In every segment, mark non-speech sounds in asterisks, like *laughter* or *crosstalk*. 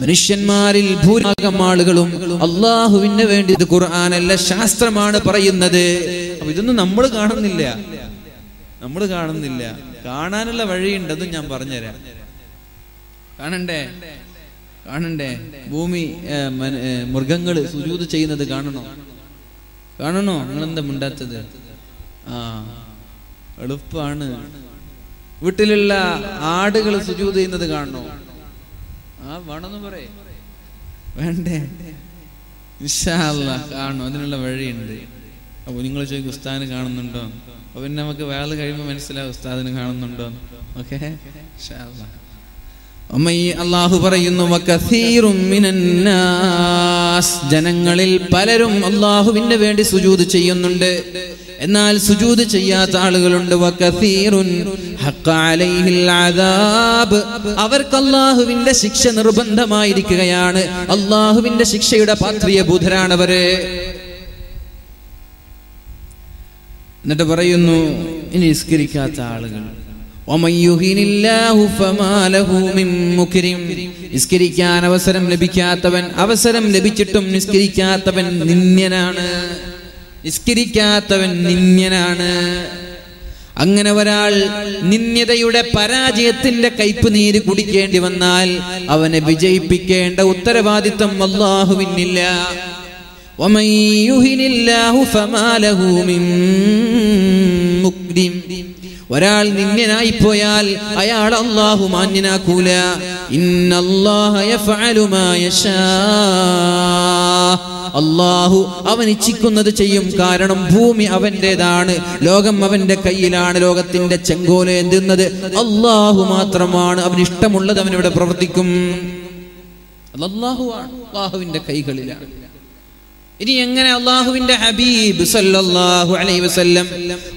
മനുഷ്യന്മാരിൽ ഭൂരിഭാഗം ആളുകളും അള്ളാഹുവിന് വേണ്ടി ഇത് ഖുർആാനല്ല ശാസ്ത്രമാണ് പറയുന്നത്. അപ്പൊ ഇതൊന്നും നമ്മൾ കാണുന്നില്ല. നമ്മൾ കാണുന്നില്ല. കാണാനുള്ള വഴിയുണ്ടെന്നും ഞാൻ പറഞ്ഞുതരാം. കാണണ്ടേ? കാണണ്ടേ? ഭൂമി മൃഗങ്ങൾ സുജൂത് ചെയ്യുന്നത് കാണണോ? കാണണോ? നിങ്ങളെന്താ മിണ്ടാത്തത്? ആ എളുപ്പാണ്. വീട്ടിലുള്ള ആടുകൾ സുജൂത് ചെയ്യുന്നത് കാണണോ? ആ വേണമെന്ന് പറയേ. വേണ്ടേ? കാണും. അതിനുള്ള വഴിയുണ്ട്. അപ്പൊ നിങ്ങൾ ചോദിക്കും ഉസ്താദിന് കാണുന്നുണ്ടോ? അപ്പൊ പിന്നെ നമുക്ക് വേള കഴിയുമ്പോൾ മനസ്സിലാവും ഉസ്താദിന് കാണുന്നുണ്ടോ? ഓക്കെ? ഈ അള്ളാഹു പറയുന്നു. ജനങ്ങളിൽ പലരും അള്ളാഹുവിന്റെ വേണ്ടി സുജൂത് ചെയ്യുന്നുണ്ട്. എന്നാൽ സുജൂത് ചെയ്യാത്ത ആളുകളുണ്ട്. അവർക്കല്ലാഹുവിന്റെ ശിക്ഷ നിർബന്ധമായിരിക്കുകയാണ്. അള്ളാഹുവിന്റെ ശിക്ഷയുടെ പാത്രീയ ബുധരാണവര് എന്നിട്ട് പറയുന്നു ഇനി നിസ്കരിക്കാത്ത ആളുകൾ നിസ്കരിക്കാൻ അവസരം ലഭിക്കാത്തവൻ അവസരം ലഭിച്ചിട്ടും നിസ്കരിക്കാത്തവൻ നിന്യനാണ് നിസ്കരിക്കാത്തവൻ നിന്യനാണ് അങ്ങനെ ഒരാൾ നിന്യതയുടെ പരാജയത്തിന്റെ കയ്പുനീര് കുടിക്കേണ്ടി വന്നാൽ അവനെ വിജയിപ്പിക്കേണ്ട ഉത്തരവാദിത്തം അള്ളാഹുവിനില്ല ഒമയ്യുഹിനില്ലാഹു ഫമാലഹു മിൻ മുക്രിം. ഒരാൾ നിന്യനായി പോയാൽ അയാൾ അള്ളാഹു മാന്യനാക്കൂല. അള്ളാഹു അവൻ ഇച്ഛിക്കുന്നത് ചെയ്യും. കാരണം ഭൂമി അവന്റെതാണ്. ലോകം അവന്റെ കയ്യിലാണ്. ലോകത്തിന്റെ ചെങ്കോല എന്തുന്നത്? അള്ളാഹു മാത്രമാണ്. അവന് ഇഷ്ടമുള്ളത് അവനിവിടെ പ്രവർത്തിക്കും. അള്ളാഹു ആണ് അള്ളാഹുവിന്റെ കൈകളിലാണ്. ഇനി എങ്ങനെ അള്ളാഹുവിന്റെ ഹബീബ് സല്ലല്ലാഹു അലൈഹി വസല്ലം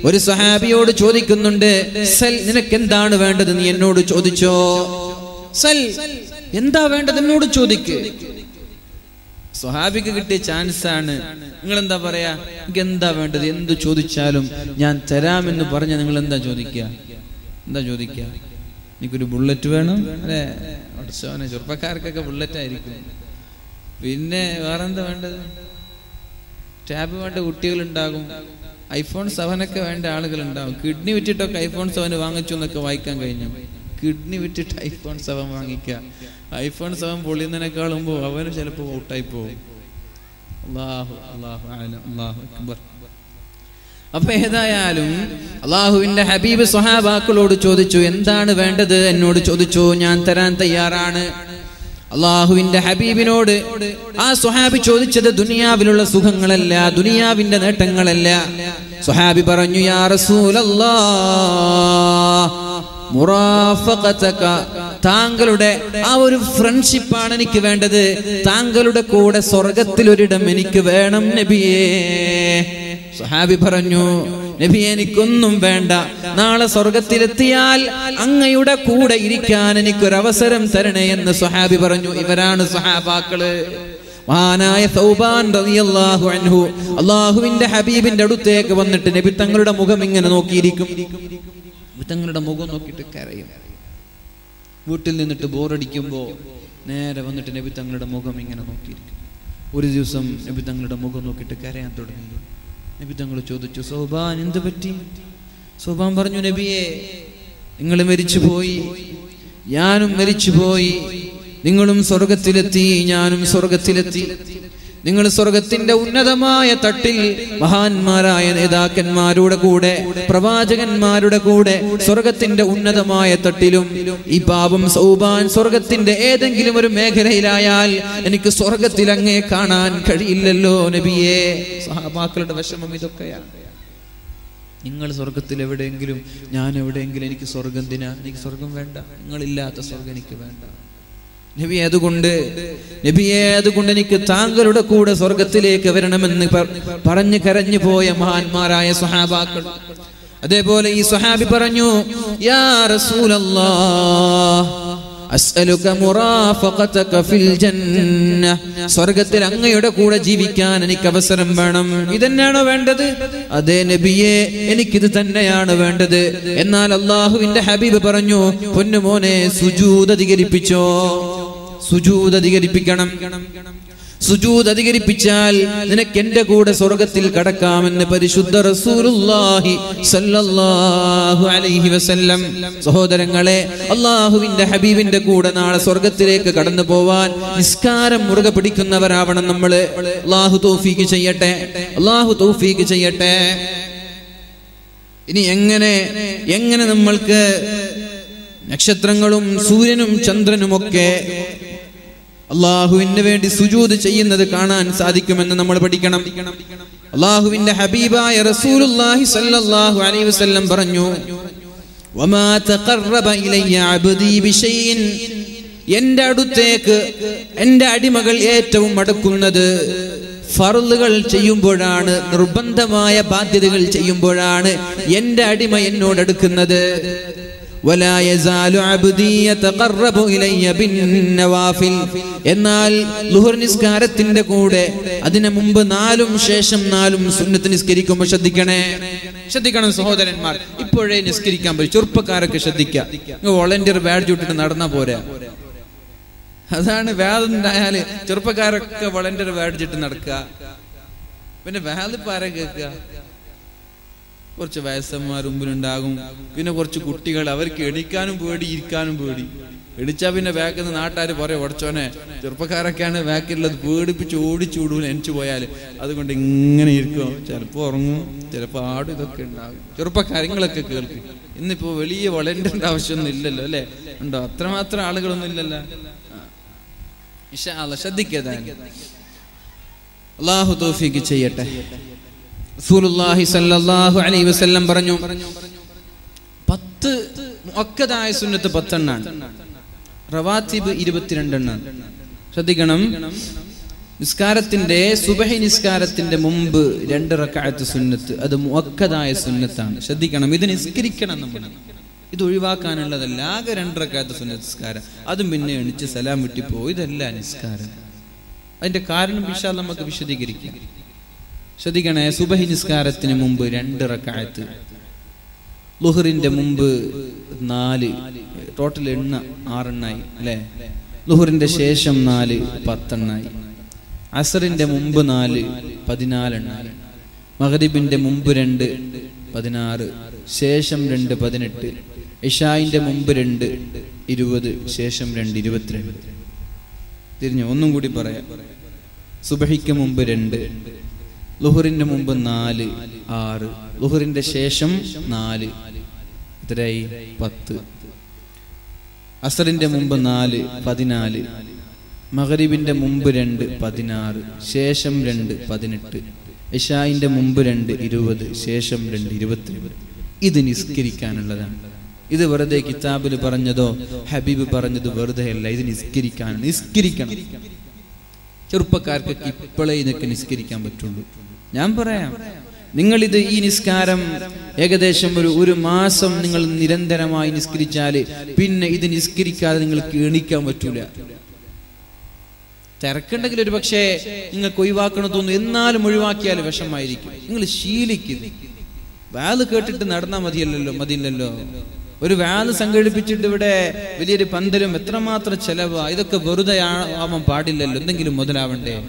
ഒരു സഹാബിയോട് ചോദിക്കുന്നുണ്ട് സൽ നിനക്ക് എന്താണ് വേണ്ടത്? നീ എന്നോട് ചോദിച്ചോ സൽ എന്താ വേണ്ടത് എന്നോട് ചോദിക്ക്. സ്വഹാബിക്ക് കിട്ടിയ ചാൻസ് ആണ്. നിങ്ങൾ എന്താ പറയാ? എനിക്ക് എന്താ വേണ്ടത്? എന്ത് ചോദിച്ചാലും ഞാൻ തരാമെന്ന് പറഞ്ഞ നിങ്ങൾ എന്താ ചോദിക്കുക എന്താ ചോദിക്കുക എനിക്കൊരു ബുള്ളറ്റ് വേണം. അല്ലെ? ചെറുപ്പക്കാർക്കൊക്കെ ബുള്ളറ്റ് ആയിരിക്കും. പിന്നെ വേറെന്താ വേണ്ടത്? ടാബ് വേണ്ട കുട്ടികളുണ്ടാകും. ഐഫോൺ സെവനൊക്കെ വേണ്ട ആളുകളുണ്ടാകും. കിഡ്നി വിറ്റിട്ടൊക്കെ ഐഫോൺ സെവൻ വാങ്ങിച്ചു എന്നൊക്കെ വായിക്കാൻ കഴിഞ്ഞു. കിഡ്നി വിറ്റിട്ട് ഐഫോൺ സെവൻ വാങ്ങിക്കുക ഐഫോൺ സെവൻ പൊളിയുന്നതിനേക്കാൾ മുമ്പ് അവന് ചിലപ്പോൾ ഔട്ടായി പോകും. അക്ബർ. അപ്പൊ ഏതായാലും അള്ളാഹുവിന്റെ ഹബീബ് സ്വഹാബാക്കളോട് ചോദിച്ചു എന്താണ് വേണ്ടത്? എന്നോട് ചോദിച്ചു ഞാൻ തരാൻ തയ്യാറാണ്. അള്ളാഹുവിന്റെ ഹബീബിനോട് ആ സുഹാബി ചോദിച്ചത് ദുനിയാവിലുള്ള സുഖങ്ങളല്ല ദുനിയാവിന്റെ നേട്ടങ്ങളല്ല. സുഹാബി പറഞ്ഞു യാ റസൂലല്ലാ താങ്കളുടെ ആ ഒരു ഫ്രണ്ട്ഷിപ്പാണ് എനിക്ക് വേണ്ടത്. താങ്കളുടെ കൂടെ സ്വർഗത്തിലൊരിടം എനിക്ക് വേണം നബിയേ. സുഹാബി പറഞ്ഞു നബി എനിക്കൊന്നും വേണ്ട. നാളെ സ്വർഗത്തിലെത്തിയാൽ അങ്ങയുടെ കൂടെ ഇരിക്കാൻ എനിക്കൊരവസരം തരണേ എന്ന് സുഹാബി പറഞ്ഞു. ഇവരാണ് സുഹാബാക്കൾ മഹാനായ സൗബാൻ അൻഹു അള്ളാഹുവിന്റെ ഹബീബിന്റെ അടുത്തേക്ക് വന്നിട്ട് നബി തങ്ങളുടെ മുഖം ഇങ്ങനെ നോക്കിയിരിക്കും. തങ്ങളുടെ മുഖം നോക്കിയിട്ട് കരയും. വീട്ടിൽ നിന്നിട്ട് ബോറടിക്കുമ്പോ നേരെ വന്നിട്ട് നബി തങ്ങളുടെ മുഖം ഇങ്ങനെ നോക്കിയിരിക്കും. ഒരു ദിവസം നബി തങ്ങളുടെ മുഖം നോക്കിയിട്ട് കരയാൻ തുടങ്ങി നബി തങ്ങൾ ചോദിച്ചു സൗബാൻ എന്ത് പറ്റി? സൗബാൻ പറഞ്ഞു നബിയെ നിങ്ങൾ മരിച്ചുപോയി ഞാനും മരിച്ചുപോയി നിങ്ങളും സ്വർഗത്തിലെത്തി ഞാനും സ്വർഗത്തിലെത്തി നിങ്ങൾ സ്വർഗത്തിന്റെ ഉന്നതമായ തട്ടിൽ മഹാന്മാരായ നേതാക്കന്മാരുടെ കൂടെ പ്രവാചകന്മാരുടെ കൂടെ സ്വർഗത്തിന്റെ ഉന്നതമായ തട്ടിലും ഈ പാപം സൗബാൻ സ്വർഗത്തിന്റെ ഏതെങ്കിലും ഒരു മേഖലയിലായാൽ എനിക്ക് സ്വർഗത്തിൽ അങ്ങേ കാണാൻ കഴിയില്ലല്ലോ നബിയെ. സഹാബാക്കളുടെ വിഷമം ഇതൊക്കെയാണ്. നിങ്ങൾ സ്വർഗത്തിൽ എവിടെയെങ്കിലും ഞാൻ എവിടെയെങ്കിലും എനിക്ക് സ്വർഗം ദിന എനിക്ക് സ്വർഗം വേണ്ട. നിങ്ങളില്ലാത്ത സ്വർഗം എനിക്ക് വേണ്ട. നബി അതുകൊണ്ട് നബിയെ അതുകൊണ്ട് എനിക്ക് താങ്കളുടെ കൂടെ സ്വർഗത്തിലേക്ക് വരണമെന്ന് പറഞ്ഞു കരഞ്ഞു പോയ മഹാന്മാരായ സ്വഹാബാക്കൾ. അതേപോലെ ഈ സ്വഹാബി പറഞ്ഞു യാ അസ്അലുക മുറാഫഖതക ഫിൽ ജന്ന സ്വർഗത്തിൽ അങ്ങയുടെ കൂടെ ജീവിക്കാൻ എനിക്ക് അവസരം വേണം. ഇതന്നെയാണോ വേണ്ടത്? അതേ നബിയെ എനിക്കിത് തന്നെയാണ് വേണ്ടത്. എന്നാൽ അള്ളാഹുവിന്റെ ഹബീബ് പറഞ്ഞു പൊന്നുമോനെ സുജൂദ് അധികരിപ്പിച്ചോ? സുജൂദ് അധികരിപ്പിക്കണം. സുജൂത് അധികരിപ്പിച്ചാൽ നിനക്ക് എന്റെ കൂടെ സ്വർഗത്തിൽ കടക്കാമെന്ന് പരിശുദ്ധ വസല്ലം. സഹോദരങ്ങളെ അള്ളാഹുവിന്റെ ഹബീബിന്റെ കൂടെ നാളെ സ്വർഗത്തിലേക്ക് കടന്നു പോവാൻ നിസ്കാരം മുറുകെ പിടിക്കുന്നവരാവണം നമ്മൾ. അള്ളാഹു തൗഫീക്ക് ചെയ്യട്ടെ. അള്ളാഹു തൗഫീക്ക് ചെയ്യട്ടെ. ഇനി എങ്ങനെ എങ്ങനെ നമ്മൾക്ക് നക്ഷത്രങ്ങളും സൂര്യനും ചന്ദ്രനും ഒക്കെ അള്ളാഹുവിന് വേണ്ടി സുജൂത് ചെയ്യുന്നത് കാണാൻ സാധിക്കുമെന്ന് നമ്മൾ പഠിക്കണം. അള്ളാഹുവിന്റെ ഹബീബായ റസൂലുള്ളാഹി സ്വല്ലല്ലാഹു അലൈഹി വസല്ലം പറഞ്ഞു വമാ തഖറബ ഇലയ്യ അബ്ദി ബിശൈഇൻ എന്റെ അടുത്തേക്ക് എന്റെ അടിമകൾ ഏറ്റവും അടുക്കുന്നത് ഫറുകൾ ചെയ്യുമ്പോഴാണ് നിർബന്ധമായ ബാധ്യതകൾ ചെയ്യുമ്പോഴാണ് എന്റെ അടിമ എന്നോട് അടുക്കുന്നത്. ولا يزال عبدي يتقرب إلي بالنوافل എന്നാൽ ലുഹർ നിസ്കാരത്തിന്റെ കൂടെ അതിനു മുമ്പ് നാലും ശേഷം നാലും സുന്നത്ത് നിസ്കരിക്കുമ്പോൾ ശ്രദ്ധിക്കണേ ശ്രദ്ധിക്കണം സഹോദരന്മാർ ഇപ്പോഴേ നിസ്കരിക്കാൻ പറ്റും ചെറുപ്പക്കാരൊക്കെ ശ്രദ്ധിക്കുക വോളണ്ടിയർ ബാഡ്ജ് ഇട്ടിട്ട് നടന്നാ പോരാ അതാണ് വേദം ഉണ്ടായാല് ചെറുപ്പക്കാരൊക്കെ വളണ്ടിയർ ബാഡ്ജ് ഇട്ട് നടക്കുക പിന്നെ വേദിപ്പോ ആരാ കേൾക്കുക കുറച്ച് വയസ്സന്മാർ മുമ്പിലുണ്ടാകും. പിന്നെ കുറച്ച് കുട്ടികൾ അവർക്ക് എണിക്കാനും പേടി ഇരിക്കാനും പേടി. എണിച്ചാ പിന്നെ ബാക്കിൽ നിന്ന് നാട്ടുകാർ പറയും ഉടച്ചോനെ ചെറുപ്പക്കാരൊക്കെയാണ് ബാക്കിലുള്ളത് പേടിപ്പിച്ച് ഓടിച്ചൂടും എണിച്ചു പോയാൽ അതുകൊണ്ട് ഇങ്ങനെ ഇരിക്കും. ചിലപ്പോൾ ഉറങ്ങും ചിലപ്പോൾ ആടും ഇതൊക്കെ ഉണ്ടാകും. ചെറുപ്പക്കാരങ്ങളൊക്കെ കേൾക്കും. ഇന്നിപ്പോ വലിയ വളരേണ്ട ആവശ്യമൊന്നും ഇല്ലല്ലോ അല്ലെ? ഉണ്ടോ? അത്രമാത്രം ആളുകളൊന്നും ഇല്ലല്ലോ. ശ്രദ്ധിക്കതാ അള്ളാഹു തോഫിക്ക് ചെയ്യട്ടെ. പറഞ്ഞു പത്ത് മുഅക്കദായ സുന്നത്ത് പത്തെണ്ണാണ്. റവാത്തിബ് ഇരുപത്തിരണ്ടെണ്ണാണ്. ശ്രദ്ധിക്കണം നിസ്കാരത്തിന്റെ സുബഹി നിസ്കാരത്തിന്റെ മുമ്പ് രണ്ട് റക്കായത്ത് സുന്നത്ത് അത് മുക്കതായ സുന്നത്താണ്. ശ്രദ്ധിക്കണം ഇത് നിസ്കരിക്കണം നമ്മൾ. ഇത് ഒഴിവാക്കാനുള്ളതല്ല ആകെ രണ്ട് റക്കായത്ത് സുന്നത്ത് നിസ്കാരം. അതും പിന്നെ എണിച്ച് സലാം വിട്ടിപ്പോ ഇതല്ല നിസ്കാരം. അതിന്റെ കാരണം വിശാൽ നമുക്ക് വിശദീകരിക്കാം. ശ്രദ്ധിക്കണേ സുബഹി നിസ്കാരത്തിന് മുമ്പ് രണ്ട് റക്കായത്ത്. ലുഹറിന്റെ മുമ്പ് നാല് ടോട്ടൽ എണ്ണ ആറെണ്ണായി അല്ലെ? ലുഹറിന്റെ ശേഷം നാല് പത്തെണ്ണായി. അസറിന്റെ മുമ്പ് നാല് പതിനാലെണ്ണായി. മഹരിബിന്റെ മുമ്പ് രണ്ട് പതിനാറ്. ശേഷം രണ്ട് പതിനെട്ട്. ഇഷായിന്റെ മുമ്പ് രണ്ട് ഇരുപത്. ശേഷം രണ്ട് ഇരുപത്തിരണ്ട്. തിരിഞ്ഞു ഒന്നും കൂടി പറയാം. സുബഹിക്ക് മുമ്പ് രണ്ട് ലുഹറിന്റെ മുമ്പ് നാല് ആറ്. ലുഹുറിന്റെ ശേഷം നാല്. ഇത്രയായി പത്ത്. അസറിന്റെ മുമ്പ് നാല് പതിനാല്. മഹരീബിന്റെ മുമ്പ് രണ്ട് പതിനാറ്. ശേഷം രണ്ട് പതിനെട്ട്. ഇഷായിന്റെ മുമ്പ് രണ്ട് ഇരുപത്. ശേഷം രണ്ട് ഇരുപത്തി ഇത് നിസ്കരിക്കാനുള്ളതാണ്. ഇത് വെറുതെ കിതാബിൽ പറഞ്ഞതോ ഹബീബ് പറഞ്ഞത് വെറുതെ അല്ല ഇത് നിസ്കരിക്കാൻ നിസ്കരിക്കണം. ചെറുപ്പക്കാർക്ക് ഇപ്പോഴേ ഇതൊക്കെ നിസ്കരിക്കാൻ പറ്റുള്ളൂ. ഞാൻ പറയാം. നിങ്ങൾ ഇത് ഈ നിസ്കാരം ഏകദേശം ഒരു ഒരു മാസം നിങ്ങൾ നിരന്തരമായി നിസ്കരിച്ചാൽ പിന്നെ ഇത് നിസ്കരിക്കാതെ നിങ്ങൾക്ക് എണീക്കാൻ പറ്റൂല. തിരക്കുണ്ടെങ്കിൽ ഒരു പക്ഷേ നിങ്ങൾക്ക് ഒഴിവാക്കണം തോന്നുന്നു. എന്നാലും ഒഴിവാക്കിയാൽ വിഷമായിരിക്കും നിങ്ങൾ ശീലിക്കുന്നു വാൽ കേട്ടിട്ട് നടന്നാൽ മതിയല്ലോ മതിയില്ലല്ലോ. ഒരു വാൽ സംഘടിപ്പിച്ചിട്ട് ഇവിടെ വലിയൊരു പന്തലും എത്രമാത്രം ചെലവാ? ഇതൊക്കെ വെറുതെ ആവാൻ പാടില്ലല്ലോ. എന്തെങ്കിലും മുതലാവണ്ടേ?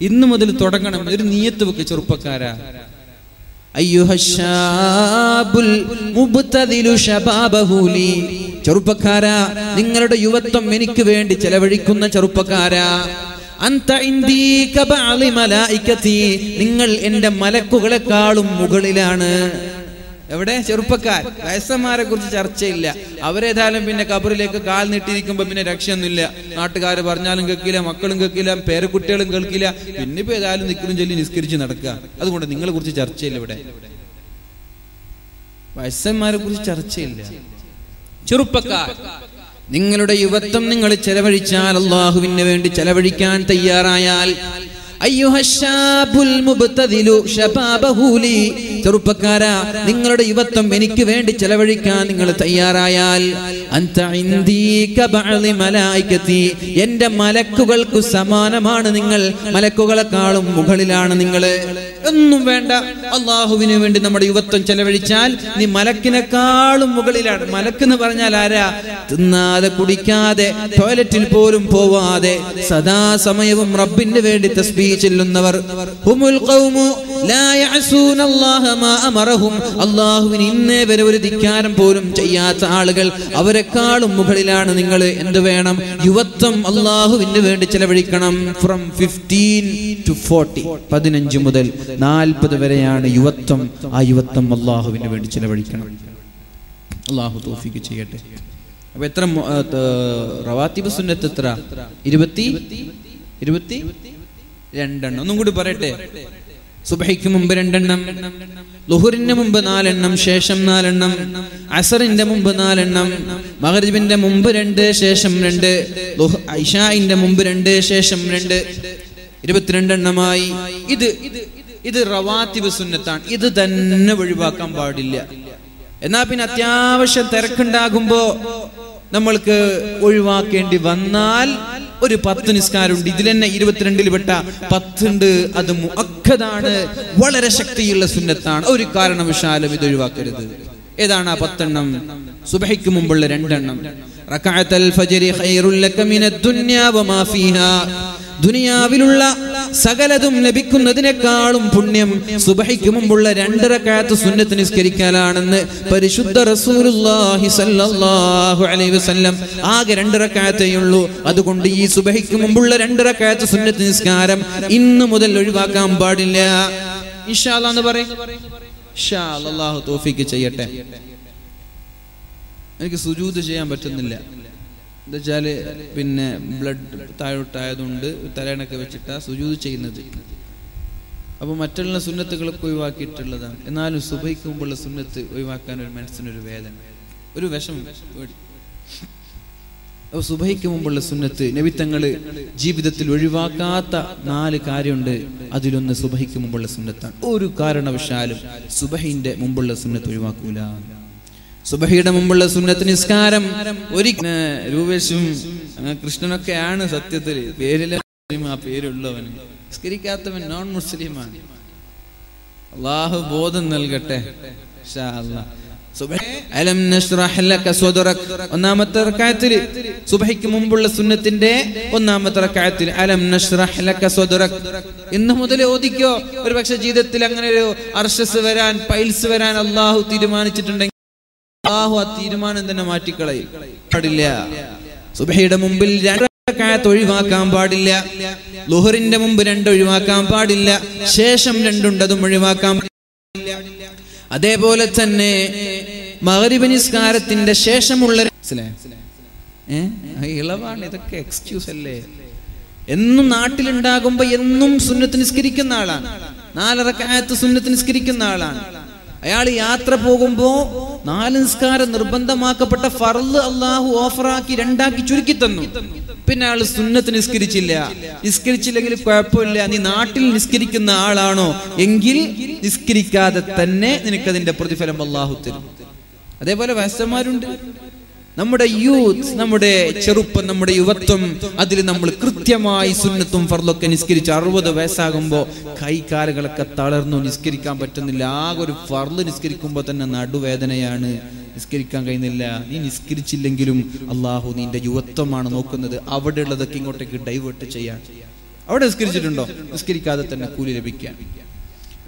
ഇന്ന് മുതൽ തുടങ്ങണം ഒരു നീയത്ത് വെക്ക് ചെറുപ്പക്കാരാ. ചെറുപ്പക്കാരാ നിങ്ങളുടെ യുവത്വം എനിക്ക് വേണ്ടി ചെലവഴിക്കുന്ന ചെറുപ്പക്കാരാ. നിങ്ങൾ എന്റെ മലക്കുകളെക്കാളും മുകളിലാണ് എവിടെ? ചെറുപ്പക്കാർ. വയസ്സന്മാരെ കുറിച്ച് ചർച്ചയില്ല. അവരേതായാലും പിന്നെ കബറിലേക്ക് കാൽ നീട്ടിയിരിക്കുമ്പോ പിന്നെ രക്ഷയൊന്നുമില്ല. നാട്ടുകാർ പറഞ്ഞാലും കേൾക്കില്ല മക്കളും കേൾക്കില്ല പേരക്കുട്ടികളും കേൾക്കില്ല. പിന്നെ ഏതായാലും നിൽക്കലും ചൊല്ലി നിസ്കരിച്ച് നടക്കുക. അതുകൊണ്ട് നിങ്ങളെ കുറിച്ച് ചർച്ചയില്ല ഇവിടെ. വയസ്സന്മാരെ കുറിച്ച് ചർച്ചയില്ല. ചെറുപ്പക്കാർ. നിങ്ങളുടെ യുവത്വം നിങ്ങൾ ചെലവഴിച്ചാൽ അള്ളാഹുവിന് വേണ്ടി ചെലവഴിക്കാൻ തയ്യാറായാൽ ചെറുപ്പക്കാരാ നിങ്ങളുടെ യുവത്വം എനിക്ക് വേണ്ടി ചെലവഴിക്കാൻ നിങ്ങൾ തയ്യാറായാൽ എന്റെ മലക്കുകൾക്ക് സമാനമാണ് നിങ്ങൾ. മലക്കുകളെക്കാളും മുകളിലാണ് നിങ്ങൾ ഒന്നും വേണ്ട. അള്ളാഹുവിന് വേണ്ടി നമ്മുടെ യുവത്വം ചെലവഴിച്ചാൽ നീ മലക്കിനെക്കാളും മുകളിലാണ്. മലക്കെന്ന് പറഞ്ഞാൽ ആരാ? തിന്നാതെ കുടിക്കാതെ ടോയ്ലറ്റിൽ പോലും പോവാതെ സദാസമയവും റബ്ബിന് വേണ്ടി തസ്ബീ ചെല്ലുന്നവർ. അല്ലാഹുവിന് ഇന്നേ വരെ ഒരു ധിക്കാരം പോലും ചെയ്യാത്ത ആളുകൾ. അവരെക്കാളും മുകളിലാണ് നിങ്ങൾ എന്ത് വേണം? യുവത്വം അള്ളാഹുവിന് വേണ്ടി ചെലവഴിക്കണം. ഫ്രം ഫിഫ്റ്റീൻ ടു ഫോർട്ടി പതിനഞ്ച് മുതൽ നാൽപ്പത് വരെയാണ് യുവത്വം. ആ യുവത്വം അള്ളാഹുവിന് വേണ്ടി ചെലവഴിക്കണം. അള്ളാഹു തോഫിക്ക് ചെയ്യട്ടെ. അപ്പൊ എത്ര റവാത്തിബ് സുന്നത്ത് എത്ര? ഇരുപത്തി? ഇരുപത്തി? രണ്ടെണ്ണം. ഒന്നും കൂടി പറയട്ടെ. സുബഹിക്ക് മുമ്പ് രണ്ടെണ്ണം. ലുഹുറിന് മുമ്പ് നാലെണ്ണം ശേഷം നാലെണ്ണം അസറിന്റെ മുമ്പ് നാലെണ്ണം മഹരിബിന്റെ മുമ്പ് രണ്ട് ശേഷം രണ്ട് ഐഷായിന്റെ മുമ്പ് രണ്ട് ശേഷം രണ്ട്. ഇരുപത്തിരണ്ടെണ്ണമായി. ഇത് ഇത് റവാത്തിബ് സുന്നത്താണ്. ഇത് തന്നെ ഒഴിവാക്കാൻ പാടില്ല. എന്നാ പിന്നെ അത്യാവശ്യം തിരക്കുണ്ടാകുമ്പോ നമ്മൾക്ക് ഒഴിവാക്കേണ്ടി വന്നാൽ ഒരു പത്ത് നിസ്കാരമുണ്ട്. ഇതിൽ തന്നെ ഇരുപത്തിരണ്ടിൽ പെട്ട പത്തുണ്ട്. അത് മുഅക്കദാണ് വളരെ ശക്തിയുള്ള സുന്നത്താണ്. ഒരു കാരണവശാലും ഇത് ഒഴിവാക്കരുത്. ഏതാണ് ആ പത്തെണ്ണം? സുബഹിക്ക് മുമ്പുള്ള രണ്ടെണ്ണം. ദുനിയാവിലുള്ള സകലതും ലഭിക്കുന്നതിനേക്കാളും പുണ്യം സുബഹിക്ക് മുമ്പുള്ള രണ്ടര റക്അത്ത് സുന്നത്ത് നിസ്കരിക്കലാണെന്ന് പരിശുദ്ധ അലൈഹി വസല്ലം ആകെ രണ്ടര റക്അത്തേ ഉള്ളൂ. അതുകൊണ്ട് ഈ സുബഹിക്ക് മുമ്പുള്ള രണ്ടര റക്അത്ത് സുന്നത്ത് നിസ്കാരം ഇന്ന് മുതൽ ഒഴിവാക്കാൻ പാടില്ല. അല്ലാഹു ചെയ്യട്ടെ. എനിക്ക് സുജൂത് ചെയ്യാൻ പറ്റുന്നില്ല. എന്താ പിന്നെ ബ്ലഡ് താഴോട്ടായതുകൊണ്ട് തലയണൊക്കെ വെച്ചിട്ടാണ് സുജൂത് ചെയ്യുന്നത്. അപ്പോൾ മറ്റുള്ള സുന്നത്തുകളൊക്കെ ഒഴിവാക്കിയിട്ടുള്ളതാണ്. എന്നാലും സുബൈക്ക് മുമ്പുള്ള സുന്നത്ത് ഒഴിവാക്കാൻ ഒരു മനസ്സിനൊരു വേദന ഒരു വിഷം അപ്പോൾ അപ്പൊ സുബൈക്ക് മുമ്പുള്ള സുന്നത്ത് നബിത്തങ്ങൾ ജീവിതത്തിൽ ഒഴിവാക്കാത്ത നാല് കാര്യമുണ്ട്. അതിലൊന്ന് സുബഹിക്ക് മുമ്പുള്ള സുന്നത്താണ്. ഒരു കാരണവശാലും സുബഹിന്റെ മുമ്പുള്ള സുന്നത്ത് ഒഴിവാക്കൂല. സുബഹിയുടെ മുമ്പുള്ള സുന്നത്ത് നിസ്കാരം. ഒരു രൂപേഷും കൃഷ്ണനൊക്കെയാണ് സത്യത്തിൽ പേരിലെ ആ പേരുള്ളവൻ നിസ്കരിക്കാത്തവൻ നോൺ മുസ്ലിമാണ്. അള്ളാഹു ബോധം നൽകട്ടെ. ഒന്നാമത്തെ റക്അത്തിൽ സുബഹിക്ക് മുമ്പുള്ള സുന്നത്തിന്റെ ഒന്നാമത്തെ റക്അത്തിൽ അലം സ്വദറക്. ഇന്ന് മുതൽ ഓദിക്കോ ഒരു പക്ഷെ ജീവിതത്തിൽ അങ്ങനെ ഒരു അർഷസ് വരാൻ പൈൽസ് വരാൻ അള്ളാഹു തീരുമാനിച്ചിട്ടുണ്ടെങ്കിൽ അള്ളാഹു ആ തീരുമാനം തന്നെ മാറ്റിക്കളയും. പാടില്ല. സുബഹയുടെ മുമ്പിൽ രണ്ട് റക്അത്ത് ഒഴിവാക്കാൻ പാടില്ല. ലുഹറിന്റെ മുമ്പ് രണ്ട് ഒഴിവാക്കാൻ പാടില്ല. ശേഷം രണ്ടുണ്ടതും ഒഴിവാക്കാൻ പാടില്ല. അതേപോലെ തന്നെ മഗ്രിബ് നിസ്കാരത്തിന്റെ ശേഷമുള്ള? ഇളവാണ്. ഇതൊക്കെ എക്സ്ക്യൂസ് അല്ലേ? എന്നും നാട്ടിലുണ്ടാകുമ്പോ എന്നും സുന്നത്ത് നിസ്കരിക്കുന്ന ആളാണ്. നാലറക്കായത്ത് സുന്നത്ത് നിസ്കരിക്കുന്ന ആളാണ്. അയാൾ യാത്ര പോകുമ്പോ നാല് നിസ്കാരം നിർബന്ധമാക്കപ്പെട്ട ഫർൾ അള്ളാഹു ഓഫറാക്കി രണ്ടാക്കി ചുരുക്കി തന്നു. പിന്നെ ആൾ സുന്നത്ത് നിസ്കരിച്ചില്ല. നിസ്കരിച്ചില്ലെങ്കിൽ കുഴപ്പമില്ല. നീ നാട്ടിൽ നിസ്കരിക്കുന്ന ആളാണോ? എങ്കിൽ നിസ്കരിക്കാതെ തന്നെ നിനക്കതിന്റെ പ്രതിഫലം അള്ളാഹു തരും. അതേപോലെ വയസ്സന്മാരുണ്ട്. നമ്മുടെ യൂത്ത് നമ്മുടെ ചെറുപ്പം നമ്മുടെ യുവത്വം അതിൽ നമ്മൾ കൃത്യമായി സുന്നത്തും ഫർലൊക്കെ നിസ്കരിച്ച് അറുപത് വയസ്സാകുമ്പോൾ കൈകാലുകളൊക്കെ തളർന്നു നിസ്കരിക്കാൻ പറ്റുന്നില്ല. ആകെ ഒരു ഫർൾ നിസ്കരിക്കുമ്പോൾ തന്നെ നടുവേദനയാണ്. നിസ്കരിക്കാൻ കഴിയുന്നില്ല. നീ നിസ്കരിച്ചില്ലെങ്കിലും അള്ളാഹു നിന്റെ യുവത്വമാണ് നോക്കുന്നത്. അവിടെ ഉള്ളതൊക്കെ ഇങ്ങോട്ടേക്ക് ഡൈവേർട്ട് ചെയ്യാൻ. അവിടെ നിസ്കരിച്ചിട്ടുണ്ടോ? നിസ്കരിക്കാതെ തന്നെ കൂലി ലഭിക്കാൻ.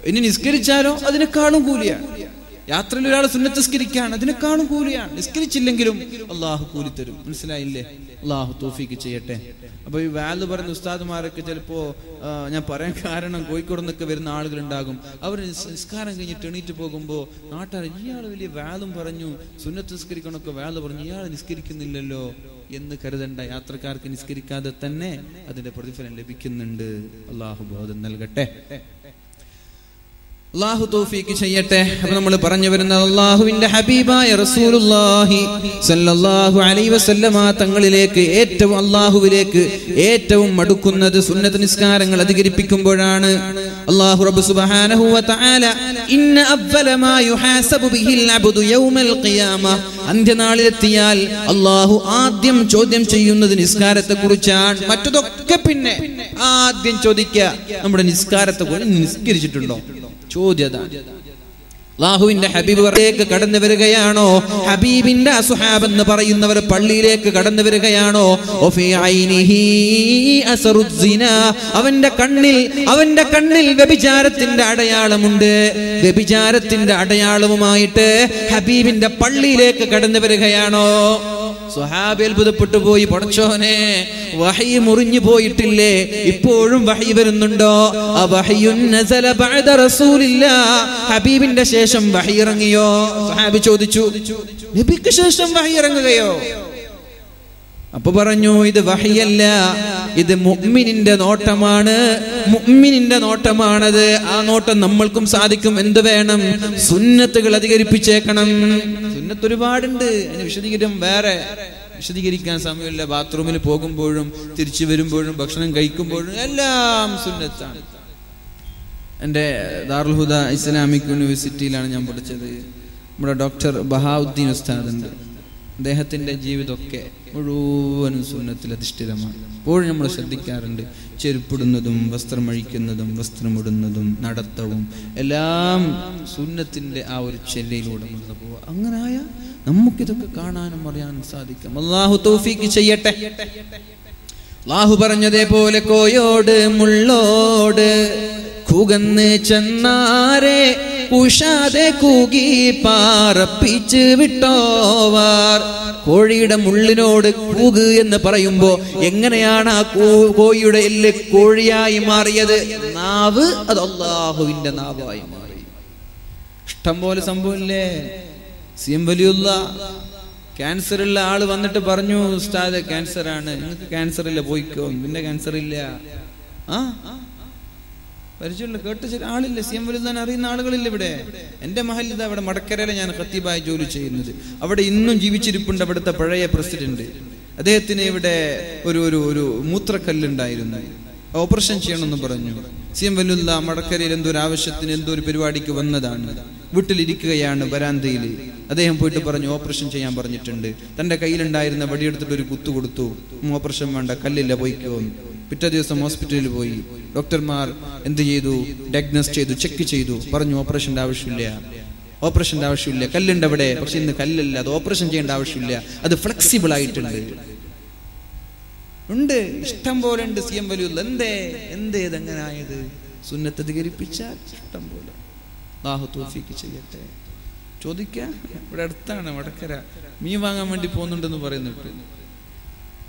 ഇനി നിസ്കരിച്ചാലോ? അതിനേക്കാളും കൂലിയാണ് യാത്രയിൽ ഒരാൾ സുന്നത്തസ്കരിക്കുകയാണ് അതിനെക്കാളും കൂലിയാണ്. നിസ്കരിച്ചില്ലെങ്കിലും അള്ളാഹു കൂലി തരും മനസ്സിലായില്ലേ? അള്ളാഹു തോഫിക്ക് ചെയ്യട്ടെ. അപ്പൊ ഈ വാൽ പറയുന്ന ഉസ്താദുമാരൊക്കെ ചിലപ്പോ ഞാൻ പറയാൻ കാരണം കോഴിക്കോട് നിന്നൊക്കെ വരുന്ന ആളുകൾ ഉണ്ടാകും അവർ നിസ്- നിസ്കാരം കഴിഞ്ഞിട്ട് എണീറ്റ് പോകുമ്പോ നാട്ടുകാർ ഇയാൾ വലിയ വാലും പറഞ്ഞു സുന്നത്ത് നിസ്കരിക്കണമൊക്കെ വാൽ പറഞ്ഞു ഇയാൾ നിസ്കരിക്കുന്നില്ലല്ലോ എന്ന് കരുതണ്ട. യാത്രക്കാർക്ക് നിസ്കരിക്കാതെ തന്നെ അതിന്റെ പ്രതിഫലം ലഭിക്കുന്നുണ്ട്. അള്ളാഹു ബോധം നൽകട്ടെ. അള്ളാഹു തൗഫീക്ക് ചെയ്യട്ടെ. അപ്പൊ നമ്മൾ പറഞ്ഞു വരുന്നത് അള്ളാഹുവിന്റെ ഹബീബായ റസൂലുള്ളാഹി സല്ലല്ലാഹു അലൈഹി വസല്ലമ തങ്ങളിലേക്ക് ഏറ്റവും അള്ളാഹുവിലേക്ക് ഏറ്റവും മടുക്കുന്നത് സുന്നത്ത് നിസ്കാരങ്ങൾ അധികരിപ്പിക്കുമ്പോഴാണ്. അള്ളാഹു റബ്ബ് സുബ്ഹാനഹു വ തആല ഇന്ന അവ്വല മാ യുഹാസബു ബിഹിൽ അബ്ദു യൗമൽ ഖിയാമ. അന്ത്യനാളിലെത്തിയാൽ അള്ളാഹു ആദ്യം ചോദ്യം ചെയ്യുന്നത് നിസ്കാരത്തെ കുറിച്ചാണ് മറ്റതൊക്കെ പിന്നെ ആദ്യം ചോദിക്കുക. നമ്മുടെ നിസ്കാരത്തെ കുറിച്ച് നിസ്കരിച്ചിട്ടുണ്ടോ? ചോദ്യം അള്ളാഹുവിന്റെ ഹബീബ് പറയേക്ക് കടന്നു വരികയാണോ? ഹബീബിന്റെ അസുഹാബ് എന്ന് പറയുന്നവർ പള്ളിയിലേക്ക് കടന്നു വരികയാണോ. അവന്റെ കണ്ണിൽ അവന്റെ കണ്ണിൽ വ്യഭിചാരത്തിന്റെ അടയാളമുണ്ട്. വ്യഭിചാരത്തിന്റെ അടയാളവുമായിട്ട് ഹബീബിന്റെ പള്ളിയിലേക്ക് കടന്നു വരികയാണോ? സ്വഹാബി അത്ഭുതപ്പെട്ടു പോയി പടച്ചോനെ വഹി മുറിഞ്ഞു പോയിട്ടില്ലേ? ഇപ്പോഴും വഹി വരുന്നുണ്ടോ? ഹബീബിന്റെ ശേഷം വഹി ഇറങ്ങിയോ? സ്വഹാബി ചോദിച്ചു നബിക്ക് ശേഷം വഹി ഇറങ്ങുകയോ? അപ്പൊ പറഞ്ഞു ഇത് വഹിയല്ല. ഇത് മുഅ്മിനിന്റെ നോട്ടമാണ്. മുഅ്മിനിന്റെ നോട്ടമാണത്. ആ നോട്ടം നമ്മൾക്കും സാധിക്കും. എന്ത് വേണം? സുന്നത്തുകൾ അധികരിപ്പിച്ചേക്കണം. സുന്നത്ത് ഒരുപാടുണ്ട്. അതിന് വിശദീകരണം വേറെ. വിശദീകരിക്കാൻ സമയമില്ല. ബാത്റൂമിൽ പോകുമ്പോഴും തിരിച്ചു വരുമ്പോഴും ഭക്ഷണം കഴിക്കുമ്പോഴും എല്ലാം സുന്നത്താണ്. എന്റെ ദാറുൽ ഹുദ ഇസ്ലാമിക് യൂണിവേഴ്സിറ്റിയിലാണ് ഞാൻ പഠിച്ചത്. നമ്മുടെ ഡോക്ടർ ബഹാവുദ്ദീൻ ഉസ്താദ് ഉണ്ട് അദ്ദേഹത്തിന്റെ ജീവിതമൊക്കെ മുഴുവനും സുന്നത്തിൽ അധിഷ്ഠിതമാണ്. എപ്പോഴും നമ്മൾ ശ്രദ്ധിക്കാറുണ്ട് ചെരുപ്പിടുന്നതും വസ്ത്രമഴിക്കുന്നതും വസ്ത്രമിടുന്നതും നടത്തവും എല്ലാം സുന്നത്തിന്റെ ആ ഒരു ചെല്ലയിലൂടെ നമ്മൾ പോവുക. അങ്ങനായ നമുക്കിതൊക്കെ കാണാനും അറിയാനും സാധിക്കും. അള്ളാഹു തൗഫീക്ക് ചെയ്യട്ടെ. അള്ളാഹു പറഞ്ഞതേ പോലെ കോയോട് മുള്ളോട് കുകന്ന് ചെന്നാരെ കുഷാതെ കൂകി പാറപ്പിച്ച് വിട്ടോവാർ. കോഴിയുടെ മുള്ളിനോട് കൂക് എന്ന് പറയുമ്പോ എങ്ങനെയാണ് ആ കോഴിയുടെ എല്ല് കോഴിയായി മാറിയത്? നാവ് അത് അള്ളാഹുവിന്റെ നാവായി മാറി. ഇഷ്ടം പോലെ സംഭവമില്ലേ? സി എം വലിയുള്ള ക്യാൻസർ ഉള്ള ആൾ വന്നിട്ട് പറഞ്ഞു ഉസ്താദ് ക്യാൻസർ ആണ് നിങ്ങൾക്ക് ക്യാൻസർ ഇല്ല പോയിക്കോ. പിന്നെ ക്യാൻസർ ഇല്ല ആ? പരിചയമുള്ള കേട്ട് ചില ആളില്ല? സി എം വലുതാൻ അറിയുന്ന ആളുകളില്ല ഇവിടെ? എന്റെ മഹലിത അവിടെ മടക്കരയിലെ ഞാൻ കത്തീബായി ജോലി ചെയ്യുന്നത്. അവിടെ ഇന്നും ജീവിച്ചിരിപ്പുണ്ട് അവിടുത്തെ പഴയ പ്രസിഡന്റ്. അദ്ദേഹത്തിന് ഇവിടെ ഒരു ഒരു ഒരു മൂത്രക്കല്ലുണ്ടായിരുന്നു. ഓപ്പറേഷൻ ചെയ്യണമെന്ന് പറഞ്ഞു. സി എം വലുല്ല മടക്കരയിൽ എന്തോ ഒരു ആവശ്യത്തിന് എന്തോ ഒരു പരിപാടിക്ക് വന്നതാണ്. വീട്ടിലിരിക്കുകയാണ് വരാന്തയിൽ അദ്ദേഹം പോയിട്ട് പറഞ്ഞു ഓപ്പറേഷൻ ചെയ്യാൻ പറഞ്ഞിട്ടുണ്ട്. തന്റെ കയ്യിലുണ്ടായിരുന്ന വടിയെടുത്തിട്ട് ഒരു കുത്തു കൊടുത്തു. ഓപ്പറേഷൻ വേണ്ട കല്ലില്ല പോയിക്കോ. പിറ്റേ ദിവസം ഹോസ്പിറ്റലിൽ പോയി. ഡോക്ടർമാർ എന്ത് ചെയ്തു? ഡയഗ്നോസ് ചെയ്തു ചെക്ക് ചെയ്തു. പറഞ്ഞു ഓപ്പറേഷന്റെ ആവശ്യമില്ല. ഓപ്പറേഷന്റെ ആവശ്യമില്ല. കല്ലുണ്ട് അവിടെ. പക്ഷെ ഇന്ന് കല്ലല്ല. അത് ഓപ്പറേഷൻ ചെയ്യേണ്ട ആവശ്യമില്ല. അത് ഫ്ലെക്സിബിൾ ആയിട്ടുണ്ട്. ഉണ്ട്. ഇഷ്ടം പോലെ ഉണ്ട് സി എം വലിയുള്ള. എന്തേ? എന്തേ ഇതെങ്ങനെ ആയത് സുന്നത്ത് അധികരിപ്പിച്ചാൽ ഇഷ്ടം പോലെ. ചെയ്യട്ടെ. ചോദിക്ക. ഇവിടെ അടുത്താണ് വടക്കര. മീൻ വാങ്ങാൻ വേണ്ടി പോകുന്നുണ്ടെന്ന് പറയുന്നിട്ട്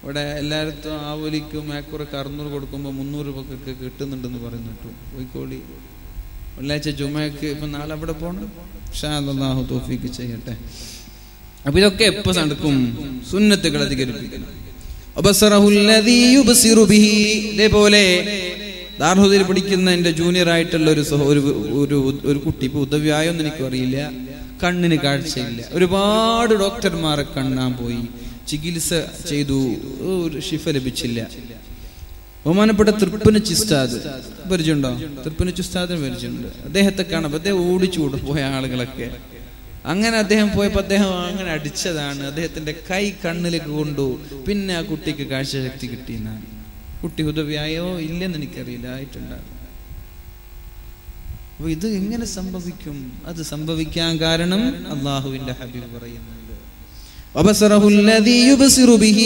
ഇവിടെ എല്ലായിടത്തും ആവോലിക്കും ഏക്കുറക്ക് അറുന്നൂറ് കൊടുക്കുമ്പോൾ മുന്നൂറ് രൂപക്കൊക്കെ കിട്ടുന്നുണ്ടെന്ന് പറയുന്നിട്ടു കോഴിക്കോടി വെള്ളിയാഴ്ച ജുമയ്ക്ക് ഇപ്പൊ നാളെ അവിടെ പോകണം ഷാ അല്ലാഹു തോഫിക്ക് ചെയ്യട്ടെ. അപ്പൊ ഇതൊക്കെ എപ്പോ നടക്കും? സുന്നത്തുകൾ അധികരിപ്പിക്കണം. ഇതേപോലെ ദാർഹുദിൽ പഠിക്കുന്ന എന്റെ ജൂനിയർ ആയിട്ടുള്ള ഒരു ഒരു ഒരു ഒരു കുട്ടി ഇപ്പൊ എനിക്ക് അറിയില്ല കണ്ണിന് കാഴ്ചയില്ല. ഒരുപാട് ഡോക്ടർമാരെ കണ്ണാൻ പോയി. ചികിത്സ ചെയ്തു. ഒരു ഷിഫ ലഭിച്ചില്ല. ബഹുമാനപ്പെട്ട തൃപ്പന ചിസ്താദ് പരിചയമുണ്ടോ? തൃപ്പന ചിസ്താദിന് പരിചയമുണ്ട്. അദ്ദേഹത്തെ കാണുമ്പോൾ അദ്ദേഹം ഓടിച്ചു കൂടെ പോയ ആളുകളൊക്കെ. അങ്ങനെ അദ്ദേഹം പോയപ്പോൾ അദ്ദേഹം അങ്ങനെ അടിച്ചതാണ്. അദ്ദേഹത്തിന്റെ കൈ കണ്ണിലേക്ക് കൊണ്ടു. പിന്നെ ആ കുട്ടിക്ക് കാഴ്ചശക്തി കിട്ടിയെന്നാണ് കുട്ടി ഉദവിയായോ ഇല്ലെന്ന് എനിക്കറിയില്ല ആയിട്ടുണ്ടാകും അപ്പൊ ഇത് എങ്ങനെ സംഭവിക്കും? അത് സംഭവിക്കാൻ കാരണം അള്ളാഹുവിന്റെ ഹബീബ് ബിഹി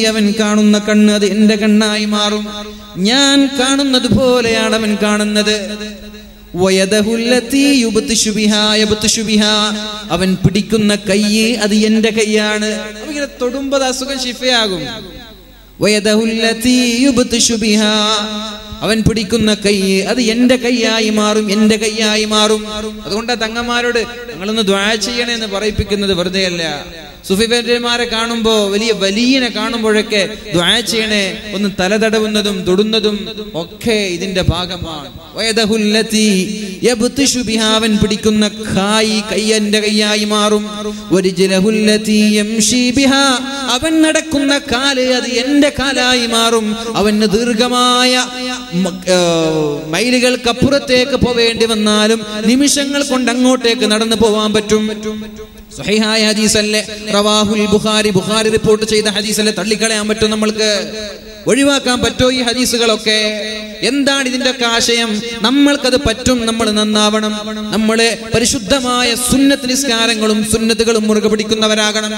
അവൻ കാണുന്ന കണ്ണ് അത് എന്റെ കണ്ണായി മാറും. ഞാൻ കാണുന്നത് പോലെയാണ് അവൻ കാണുന്നത്. അവൻ പിടിക്കുന്ന കൈ അത് എന്റെ കൈയാണ്. ഇങ്ങനെ തൊടുമ്പോൾ അസുഖം ശിഫയാകും. അവൻ പിടിക്കുന്ന കൈ അത് എന്റെ കൈയായി മാറും എന്റെ കൈയായി മാറും. അതുകൊണ്ട് തങ്ങന്മാരോട് നിങ്ങളൊന്ന് ദ്വാ ചെയ്യണേ എന്ന് പറയിപ്പിക്കുന്നത് വെറുതെ അല്ല സുഫിബന്മാരെ കാണുമ്പോ വലിയ വലിയനെ കാണുമ്പോഴൊക്കെ ദ്വാ ചെയ്യണേ ഒന്ന് തലതടവുന്നതും തൊടുന്നതും ഒക്കെ ഇതിന്റെ ഭാഗമാണ്. അവൻ പിടിക്കുന്ന ഖായി കയ്യന്റെ കയ്യായി മാറും. അവൻ നടക്കുന്ന കാൽ അത് എന്റെ കാലായി മാറും. അവന് ദീർഘമായ മൈലുകൾക്കപ്പുറത്തേക്ക് പോവേണ്ടി വന്നാലും നിമിഷങ്ങൾ കൊണ്ട് അങ്ങോട്ടേക്ക് നടന്നു പോവാൻ പറ്റും. സ്വഹീഹായ ഹദീസല്ലേ? റവാഹുൽ ബുഖാരി ബുഖാരി റിപ്പോർട്ട് ചെയ്ത ഹദീസല്ലേ? തള്ളിക്കളയാൻ പറ്റും നമ്മൾക്ക്. ഒഴിവാക്കാൻ പറ്റോ ഈ ഹദീസുകളൊക്കെ? എന്താണ് ഇതിന്റെ ഒക്കെ ആശയം? നമ്മൾക്കത് പറ്റും നമ്മൾ നന്നാവണം. നമ്മൾ പരിശുദ്ധമായ സുന്നത്ത് നിസ്കാരങ്ങളും സുന്നത്തുകളും മുറുകെ പിടിക്കുന്നവരാകണം.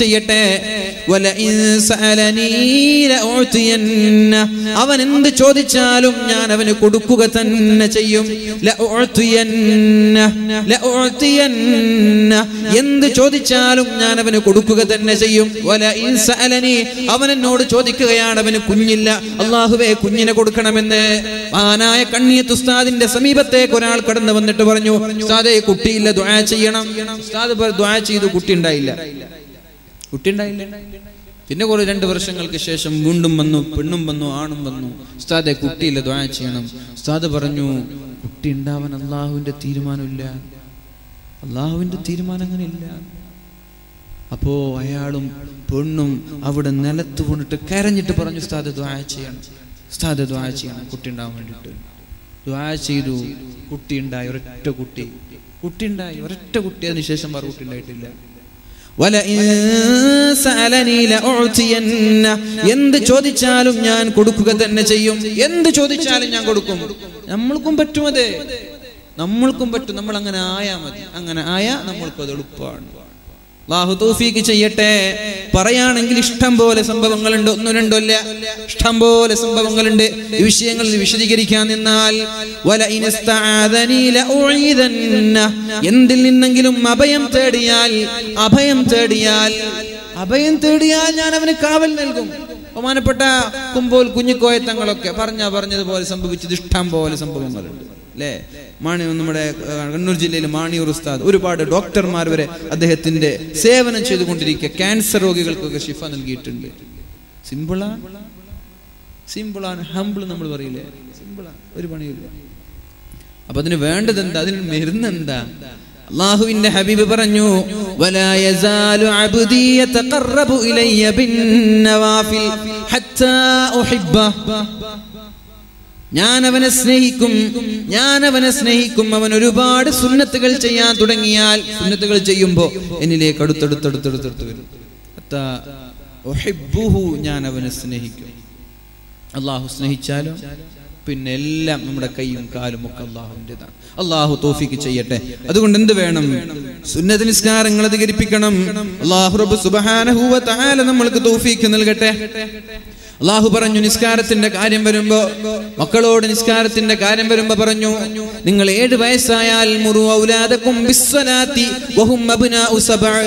ചെയ്യട്ടെ. അവൻ എന്ത് ചോദിച്ചാലും ഞാൻ അവന് കൊടുക്കുക തന്നെ ചെയ്യും. എന്ത് ചോദിച്ചാലും ഞാൻ അവന് കൊടുക്കുക തന്നെ ചെയ്യും. അവൻ എന്നോട് ചോദിക്കുകയാണ് അവന് കുഞ്ഞില്ല. അള്ളാഹുവേ കുഞ്ഞിനെ കൊടുക്കണമെന്ന്. ആനായ കണ്ണിയത്ത് ഉസ്താദിന്റെ സമീപത്തേക്ക് ഒരാൾ കടന്നു വന്നിട്ട് പറഞ്ഞു കുട്ടിയില്ല ദ്വാ ചെയ്യണം. ദ്വാ ചെയ്തു കുട്ടി ഉണ്ടായില്ല കുട്ടി ഉണ്ടായില്ല പിന്നെ കുറെ രണ്ട് വർഷങ്ങൾക്ക് ശേഷം വീണ്ടും വന്നു പെണ്ണും വന്നു ആണും വന്നു. ഉസ്താദെ കുട്ടിയില്ല ദ്വാ ചെയ്യണം. ഉസ്താദ് പറഞ്ഞു കുട്ടി ഉണ്ടാവാൻ അള്ളാഹുവിന്റെ തീരുമാനമില്ല. അള്ളാഹുവിന്റെ തീരുമാനം അങ്ങനെ ഇല്ല അപ്പോ അയാളും പെണ്ണും അവിടെ നിലത്ത് വീണിട്ട് കരഞ്ഞിട്ട് പറഞ്ഞു ഉസ്താദ് ദ്വാ ചെയ്യണം. ഉസ്താദ് ദ്വാ ചെയ്യണം കുട്ടി ഉണ്ടാവാൻ വേണ്ടിയിട്ട്. ദ്വാ ചെയ്തു കുട്ടി ഉണ്ടായി ഒരൊറ്റ കുട്ടി. കുട്ടി ഉണ്ടായി ഒരൊറ്റ കുട്ടി. അതിനുശേഷം വേറെ കുട്ടി ഉണ്ടായിട്ടില്ല. എന്ത് ചോദിച്ചാലും ഞാൻ കൊടുക്കുക തന്നെ ചെയ്യും. എന്ത് ചോദിച്ചാലും ഞാൻ കൊടുക്കും. നമ്മൾക്കും പറ്റുമത് നമ്മൾക്കും പറ്റും. നമ്മൾ അങ്ങനെ ആയാ മതി. അങ്ങനെ ആയാ നമ്മൾക്കും അത് എളുപ്പമാണ് അള്ളാഹു തൗഫീക്ക് ചെയ്യട്ടെ. പറയാണെങ്കിൽ ഇഷ്ടം പോലെ സംഭവങ്ങളുണ്ട് ഒന്നും രണ്ടോ അല്ല ഇഷ്ടം പോലെ സംഭവങ്ങളുണ്ട്. ഈ വിഷയങ്ങളിൽ വിശദീകരിക്കാൻ നിന്നാൽ. എന്തിൽ നിന്നെങ്കിലും അഭയം തേടിയാൽ അഭയം തേടിയാൽ അഭയം തേടിയാൽ ഞാൻ അവന് കാവൽ നൽകും. ബഹുമാനപ്പെട്ട കുമ്പോൾ കുഞ്ഞിക്കോയത്തങ്ങളൊക്കെ പറഞ്ഞ പറഞ്ഞതുപോലെ സംഭവിച്ചത് ഇഷ്ടം പോലെ സംഭവങ്ങളുണ്ട്. അല്ലേ മാണി നമ്മുടെ കണ്ണൂർ ജില്ലയിൽ മാണിയൂർ ഉസ്താദ് ഒരുപാട് ഡോക്ടർമാർ വരെ അദ്ദേഹത്തിന്റെ സേവനം ചെയ്തുകൊണ്ടിരിക്കുക ക്യാൻസർ രോഗികൾക്കൊക്കെ ഷിഫ നൽകിയിട്ടുണ്ട്. സിമ്പിളാണ് സിമ്പിളാണ്. ഹംബിൾ നമ്മൾ പറയില്ലേ? സിമ്പിളാണ് ഒരു പണിയില്ല അപ്പൊ അതിന് വേണ്ടത് എന്താ? അതിന് മരുന്ന് എന്താ? അള്ളാഹുവിന്റെ ഹബീബ് പറഞ്ഞു ഞാൻ അവനെ സ്നേഹിക്കും ഞാൻ അവനെ സ്നേഹിക്കും. അവൻ ഒരുപാട് സുന്നത്തുകൾ ചെയ്യാൻ തുടങ്ങിയാൽ സുന്നത്തുകൾ ചെയ്യുമ്പോ എന്നിലേക്ക് അടുത്തടുത്തടുത്തടുത്തടുത്ത് വരും. ഞാൻ അവനെ സ്നേഹിക്കും. അള്ളാഹു സ്നേഹിച്ചാലും? പിന്നെ എല്ലാം നമ്മുടെ കൈയും കാലും ഒക്കെ അള്ളാഹുവിന്റെതാണ്. അള്ളാഹു തോഫിക്ക് ചെയ്യട്ടെ. അതുകൊണ്ട് എന്ത് വേണം? സുന്നത്ത് നിസ്കാരങ്ങൾ അധികരിപ്പിക്കണം. അള്ളാഹു റബ്ബ് സുബ്ഹാനഹു വ തആല നമ്മൾക്ക് തോഫിക്ക് നൽകട്ടെ. അള്ളാഹു പറഞ്ഞു നിസ്കാരത്തിന്റെ കാര്യം വരുമ്പോ മക്കളോട് നിസ്കാരത്തിന്റെ കാര്യം വരുമ്പോ പറഞ്ഞു നിങ്ങൾ ഏഴ് വയസ്സായാൽ.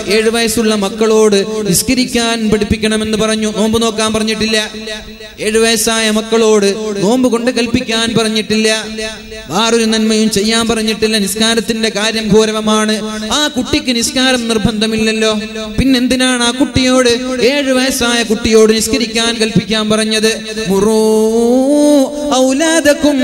ഏഴ് വയസ്സുള്ള മക്കളോട് നിസ്കരിക്കാൻ പഠിപ്പിക്കണമെന്ന് പറഞ്ഞു നോമ്പ് നോക്കാൻ പറഞ്ഞിട്ടില്ല. ഏഴ് വയസ്സായ മക്കളോട് നോമ്പ് കൊണ്ട് കൽപ്പിക്കാൻ പറഞ്ഞിട്ടില്ല. വേറൊരു നന്മയും ചെയ്യാൻ പറഞ്ഞിട്ടില്ല. നിസ്കാരത്തിന്റെ കാര്യം ഘോരവമാണ് ആ കുട്ടിക്ക് നിസ്കാരം നിർബന്ധമില്ലല്ലോ. പിന്നെന്തിനാണ് ആ കുട്ടിയോട് ഏഴ് വയസ്സായ കുട്ടിയോട് നിസ്കരിക്കാൻ കൽപ്പിക്കാൻ പറഞ്ഞത്? മുറൂ ഔലാദക്കും.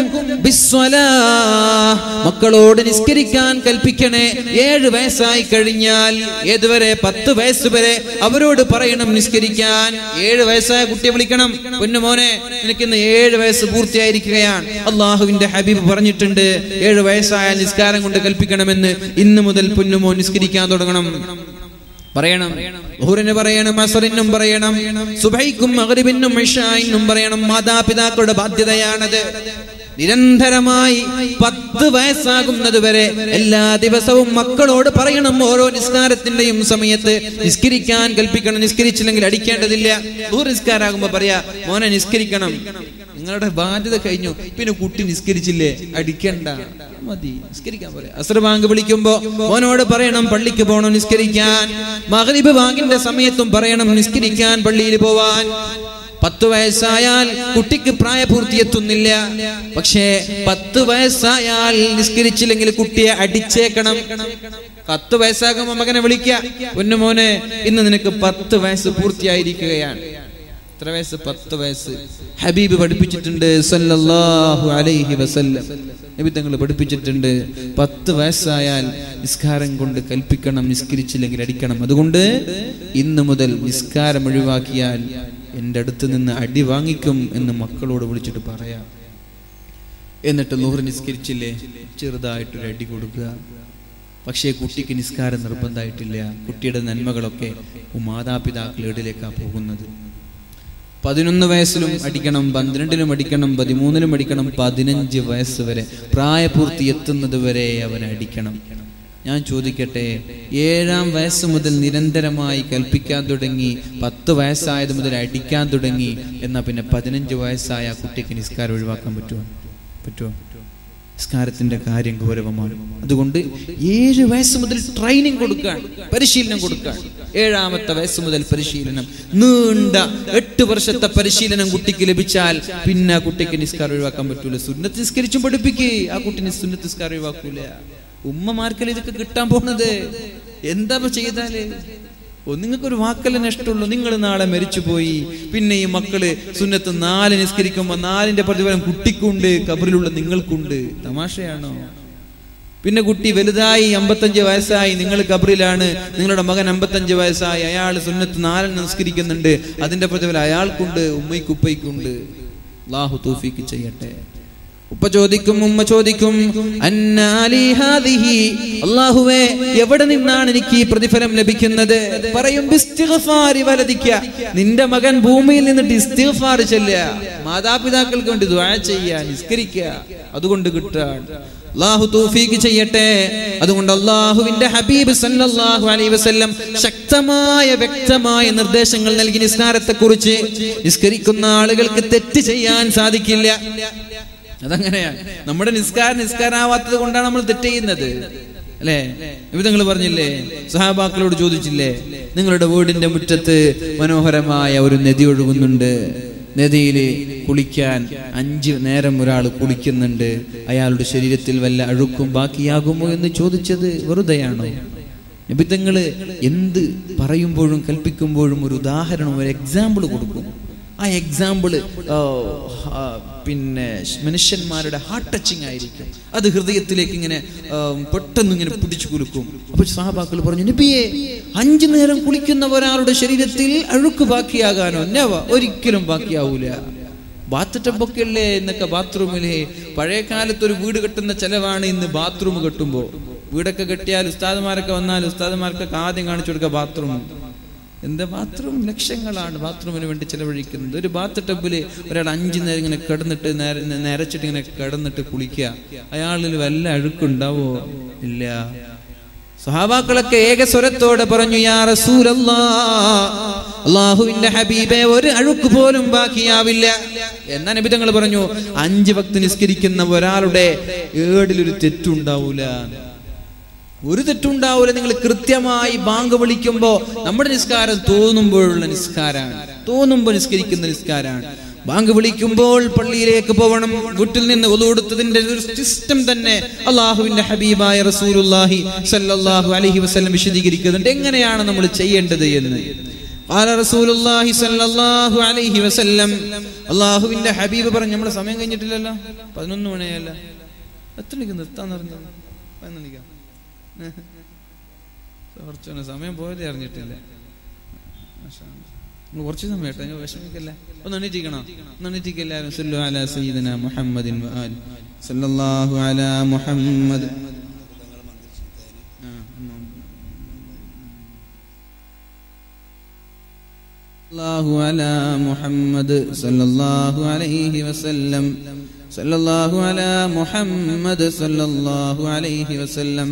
മക്കളോട് നിസ്കരിക്കാൻ കൽപ്പിക്കണേ. ഏഴ് വയസ്സായി കഴിഞ്ഞാൽ ഏതുവരെ? പത്ത് വയസ്സ് വരെ അവരോട് പറയണം നിസ്കരിക്കാൻ. ഏഴ് വയസ്സായ കുട്ടിയെ വിളിക്കണം. പൊന്നുമോനെ നിനക്കിന്ന് ഏഴ് വയസ്സ് പൂർത്തിയായിരിക്കുകയാണ്. അള്ളാഹുവിന്റെ ഹബീബ് പറഞ്ഞിട്ടുണ്ട് ഏഴ് വയസ്സായ നിസ്കാരം കൊണ്ട് കൽപ്പിക്കണമെന്ന് ഇന്ന് മുതൽ പൊന്നുമോൻ നിസ്കരിക്കാൻ തുടങ്ങണം. പറയണം. ഊറിന് പറയണം അസറിനും പറയണം സുബൈക്കും മകരിബിനും ഇഷായിനും പറയണം. മാതാപിതാക്കളുടെ ബാധ്യതയാണത്. നിരന്തരമായി പത്ത് വയസ്സാകുന്നത് വരെ എല്ലാ ദിവസവും മക്കളോട് പറയണം ഓരോ നിസ്കാരത്തിന്റെയും സമയത്ത്. നിസ്കരിക്കാൻ കൽപ്പിക്കണം നിസ്കരിച്ചില്ലെങ്കിൽ അടിക്കേണ്ടതില്ല. നിസ്കാരാകുമ്പോ പറയാ മോനെ നിസ്കരിക്കണം. നിങ്ങളുടെ ബാധ്യത കഴിഞ്ഞു. പിന്നെ കുട്ടി നിസ്കരിച്ചില്ലേ? അടിക്കണ്ട. മതി നിസ്കരിക്കാൻ പറയാം. അസർ ബാങ്ക് വിളിക്കുമ്പോ മോനോട് പറയണം പള്ളിക്ക് പോകണം നിസ്കരിക്കാൻ. മഗ്രിബ് ബാങ്കിന്റെ സമയത്തും പറയണം നിസ്കരിക്കാൻ പള്ളിയിൽ പോവാൻ. പത്ത് വയസ്സായാൽ കുട്ടിക്ക് പ്രായപൂർത്തി എത്തുന്നില്ല പക്ഷേ പത്ത് വയസ്സായാൽ നിസ്കരിച്ചില്ലെങ്കിൽ കുട്ടിയെ അടിച്ചേക്കണം. പത്ത് വയസ്സാകുമ്പോ മകനെ വിളിക്ക. പൊന്നുമോനെ ഇന്ന് നിനക്ക് പത്ത് വയസ്സ് പൂർത്തിയായിരിക്കുകയാണ്. എത്ര വയസ്സ്? പത്ത് വയസ്സ്. ഹബീബ് പഠിപ്പിച്ചിട്ടുണ്ട് സല്ലല്ലാഹു അലൈഹി വസല്ലം. നബി തങ്ങൾ പഠിപ്പിച്ചിട്ടുണ്ട് പത്ത് വയസ്സായാൽ നിസ്കാരം കൊണ്ട് കൽപ്പിക്കണം നിസ്കരിച്ചില്ലെങ്കിൽ അടിക്കണം. അതുകൊണ്ട് ഇന്ന് മുതൽ നിസ്കാരം ഒഴിവാക്കിയാൽ എന്റെ അടുത്ത് നിന്ന് അടി വാങ്ങിക്കും എന്ന് മക്കളോട് വിളിച്ചിട്ട് പറയാ. എന്നിട്ട് നൂറ് നിസ്കരിച്ചില്ലേ? ചെറുതായിട്ടൊരു അടി കൊടുക്കുക. പക്ഷേ കുട്ടിക്ക് നിസ്കാരം നിർബന്ധമായിട്ടില്ല. കുട്ടിയുടെ നന്മകളൊക്കെ മാതാപിതാക്കളുടെയിലേക്കാണ് പോകുന്നത്. പതിനൊന്ന് വയസ്സിലും അടിക്കണം പന്ത്രണ്ടിലും അടിക്കണം പതിമൂന്നിലും അടിക്കണം പതിനഞ്ച് വയസ്സ് വരെ പ്രായപൂർത്തി എത്തുന്നത് വരെ അവനെ അടിക്കണം. ഞാൻ ചോദിക്കട്ടെ ഏഴാം വയസ്സ് മുതൽ നിരന്തരമായി കൽപ്പിക്കാൻ തുടങ്ങി പത്ത് വയസ്സായത് മുതൽ അടിക്കാൻ തുടങ്ങി എന്നാ പിന്നെ പതിനഞ്ച് വയസ്സായ കുട്ടിക്ക് നിസ്കാരം ഒഴിവാക്കാൻ പറ്റുമോ? പറ്റുമോ? നിസ്കാരത്തിന്റെ കാര്യം ഗൗരവമാണ്. അതുകൊണ്ട് ഏഴ് വയസ്സ് മുതൽ ട്രെയിനിങ് കൊടുക്കാൻ പരിശീലനം കൊടുക്കാൻ ഏഴാമത്തെ വയസ്സ് മുതൽ പരിശീലനം നീണ്ട എട്ട് വർഷത്തെ പരിശീലനം കുട്ടിക്ക് ലഭിച്ചാൽ പിന്നെ ആ കുട്ടിക്ക് നിസ്കാരം ഒഴിവാക്കാൻ പറ്റൂല. സുന്നത്ത് നിസ്കരിച്ചും പഠിപ്പിക്കേ. ആ കുട്ടിനെ സുന്നത്ത് നിസ്കാരം ഒഴിവാക്കൂല. ഉമ്മമാർക്കല്ലേ ഇതൊക്കെ കിട്ടാൻ പോണത്? എന്താ ചെയ്താൽ? നിങ്ങൾക്കൊരു വാക്കല്ല നഷ്ടമുള്ളൂ. നിങ്ങൾ നാളെ മരിച്ചു പോയി പിന്നെ ഈ മക്കൾ സുന്നത്ത് നാല് നിസ്കരിക്കുമ്പോ നാലിന്റെ പ്രതിഫലം കുട്ടിക്കുണ്ട് കബറിലുള്ള നിങ്ങൾക്കുണ്ട്. തമാശയാണോ? പിന്നെ കുട്ടി വലുതായി അമ്പത്തഞ്ച് വയസ്സായി നിങ്ങൾ കബറിലാണ്. നിങ്ങളുടെ മകൻ അമ്പത്തഞ്ച് വയസ്സായി അയാൾ സുന്നത്ത് നാലിന് നിസ്കരിക്കുന്നുണ്ട്. അതിന്റെ പ്രതിഫലം അയാൾക്കുണ്ട് ഉമ്മയ്ക്കുപ്പയ്ക്കുണ്ട്. അള്ളാഹു തൂഫിക്ക് ചെയ്യട്ടെ. ഉപ്പ ചോദിക്കും ഉമ്മ ചോദിക്കും അള്ളാഹുവേ എവിടെ നിന്നാണ് എനിക്ക് ഈ പ്രതിഫലം ലഭിക്കുന്നത്? പറയും വലദിക്ക. നിന്റെ മകൻ ഭൂമിയിൽ നിന്നിട്ട് ഇസ്തിഫാർ ചെല്ലുക. മാതാപിതാക്കൾക്ക് വേണ്ടി ദുആ ചെയ്യുക നിസ്കരിക്കുക. അതുകൊണ്ട് കിട്ടാൻ അള്ളാഹു തൂഫീക്ക് ചെയ്യട്ടെ. അതുകൊണ്ട് അള്ളാഹുവിന്റെ ഹബീബ് സല്ലല്ലാഹു അലൈഹി വസല്ലം ശക്തമായ വ്യക്തമായ നിർദ്ദേശങ്ങൾ നൽകി നിസ്കാരത്തെ കുറിച്ച് നിസ്കരിക്കുന്ന ആളുകൾക്ക് തെറ്റ് ചെയ്യാൻ സാധിക്കില്ല. അതങ്ങനെയാണ് നമ്മുടെ നിസ്കാരം നിസ്കാരാവാത്തത് കൊണ്ടാണ് നമ്മൾ തെറ്റ് ചെയ്യുന്നത്. അല്ലേ? നിങ്ങൾ പറഞ്ഞില്ലേ? സഹാബാക്കളോട് ചോദിച്ചില്ലേ? നിങ്ങളുടെ വീടിന്റെ മുറ്റത്ത് മനോഹരമായ ഒരു നദി ഒഴുകുന്നുണ്ട്. നദിയിൽ കുളിക്കാൻ അഞ്ച് നേരം ഒരാൾ കുളിക്കുന്നുണ്ട്. അയാളുടെ ശരീരത്തിൽ വല്ല അഴുക്കും ബാക്കിയാകുമോ എന്ന് ചോദിച്ചത് വെറുതെയാണോ? നിബിധങ്ങൾ എന്ത് പറയുമ്പോഴും കൽപ്പിക്കുമ്പോഴും ഒരു ഉദാഹരണം ഒരു എക്സാമ്പിൾ കൊടുക്കും. ആ എക്സാമ്പിൾ പിന്നെ മനുഷ്യന്മാരുടെ ഹാർട്ട് ടച്ചിങ് ആയിരിക്കും. അത് ഹൃദയത്തിലേക്ക് ഇങ്ങനെ പെട്ടെന്ന് ഇങ്ങനെ പിടിച്ചു കുലുക്കും. അപ്പൊ സഹാബാക്കൾ പറഞ്ഞു നബിയെ അഞ്ചു നേരം കുളിക്കുന്ന ഒരാളുടെ ശരീരത്തിൽ അഴുക്ക് ബാക്കിയാകാനോ? നവ ഒരിക്കലും ബാക്കിയാവൂല. ബാത്ത് ടബൊക്കെ അല്ലേ എന്നൊക്കെ ബാത്റൂമിലെ പഴയ കാലത്ത് ഒരു വീട് കെട്ടുന്ന ചെലവാണ് ഇന്ന് ബാത്റൂം കെട്ടുമ്പോൾ വീടൊക്കെ കെട്ടിയാൽ ഉസ്താദുമാരൊക്കെ വന്നാൽ ഉസ്താദുമാർക്കൊക്കെ ആദ്യം കാണിച്ചു കൊടുക്കുക ബാത്റൂം. എന്താ ബാത്റൂം ലക്ഷങ്ങളാണ് ബാത്റൂമിന് വേണ്ടി ചെലവഴിക്കുന്നത്. ഒരു ബാത്ത് ടബിൽ ഒരാൾ അഞ്ചു നേരം ഇങ്ങനെ കിടന്നിട്ട് നേരച്ചിട്ട് ഇങ്ങനെ കിടന്നിട്ട് കുളിക്കുക. അയാളിൽ വല്ല അഴുക്കുണ്ടാവോ? ഇല്ല. സ്വഹാബാക്കളൊക്കെ ഏക സ്വരത്തോടെ പറഞ്ഞു യാ അള്ളാഹുവിന്റെ ഹബീബെ ഒരു അഴുക്ക് പോലും ബാക്കിയാവില്ല. എന്നാ നബി തങ്ങൾ പറഞ്ഞു അഞ്ച് ഭക്തി നിസ്കരിക്കുന്ന ഒരാളുടെ ഏടിലൊരു തെറ്റുണ്ടാവൂല. ഒരു തെറ്റുണ്ടാവൂല നിങ്ങൾ കൃത്യമായി ബാങ്ക് വിളിക്കുമ്പോ നമ്മുടെ നിസ്കാരം തോന്നുമ്പോഴുള്ള നിസ്കാരമാണ് തോന്നുമ്പോൾ നിസ്കരിക്കുന്ന നിസ്കാരമാണ് ബാങ്ക് വിളിക്കുമ്പോൾ പള്ളിയിലേക്ക് പോകണം വീട്ടിൽ നിന്ന് ഒതുകൊടുത്തതിന്റെ ഒരു സിസ്റ്റം തന്നെ അള്ളാഹുവിന്റെ ഹബീബായ റസൂലുല്ലാഹി സല്ലല്ലാഹു അലൈഹി വസല്ലം വിശദീകരിക്കുന്നുണ്ട് എങ്ങനെയാണ് നമ്മൾ ചെയ്യേണ്ടത് എന്ന് قال رسول الله صلى الله عليه وسلم അള്ളാഹുവിന്റെ ഹബീബ് പറഞ്ഞു നമ്മുടെ സമയം കഴിഞ്ഞിട്ടില്ലല്ലോ പതിനൊന്ന് മണിയല്ല എത്ര മണിക്ക് നിർത്താന്ന് പറഞ്ഞത് പതിനൊന്ന് *laughs* മണിക്കാ കുറച്ചൊന്ന് സമയം പോയതേ അറിഞ്ഞിട്ടില്ല മാഷാ അല്ലാ. നിങ്ങൾ കുറച്ച് സമയം കേട്ടോ നിങ്ങൾ വിഷമിക്കല്ലേ ഒന്ന് എണീറ്റിക്കണോ ഒന്ന് എണീറ്റിക്കല്ലാരും സല്ലു അലാ സയ്യിദന മുഹമ്മദിൻ വആൽ സല്ലല്ലാഹു അലാ മുഹമ്മദ് ആ, ഒന്ന് الله على محمد صلى الله عليه وسلم صلى الله على محمد صلى الله عليه وسلم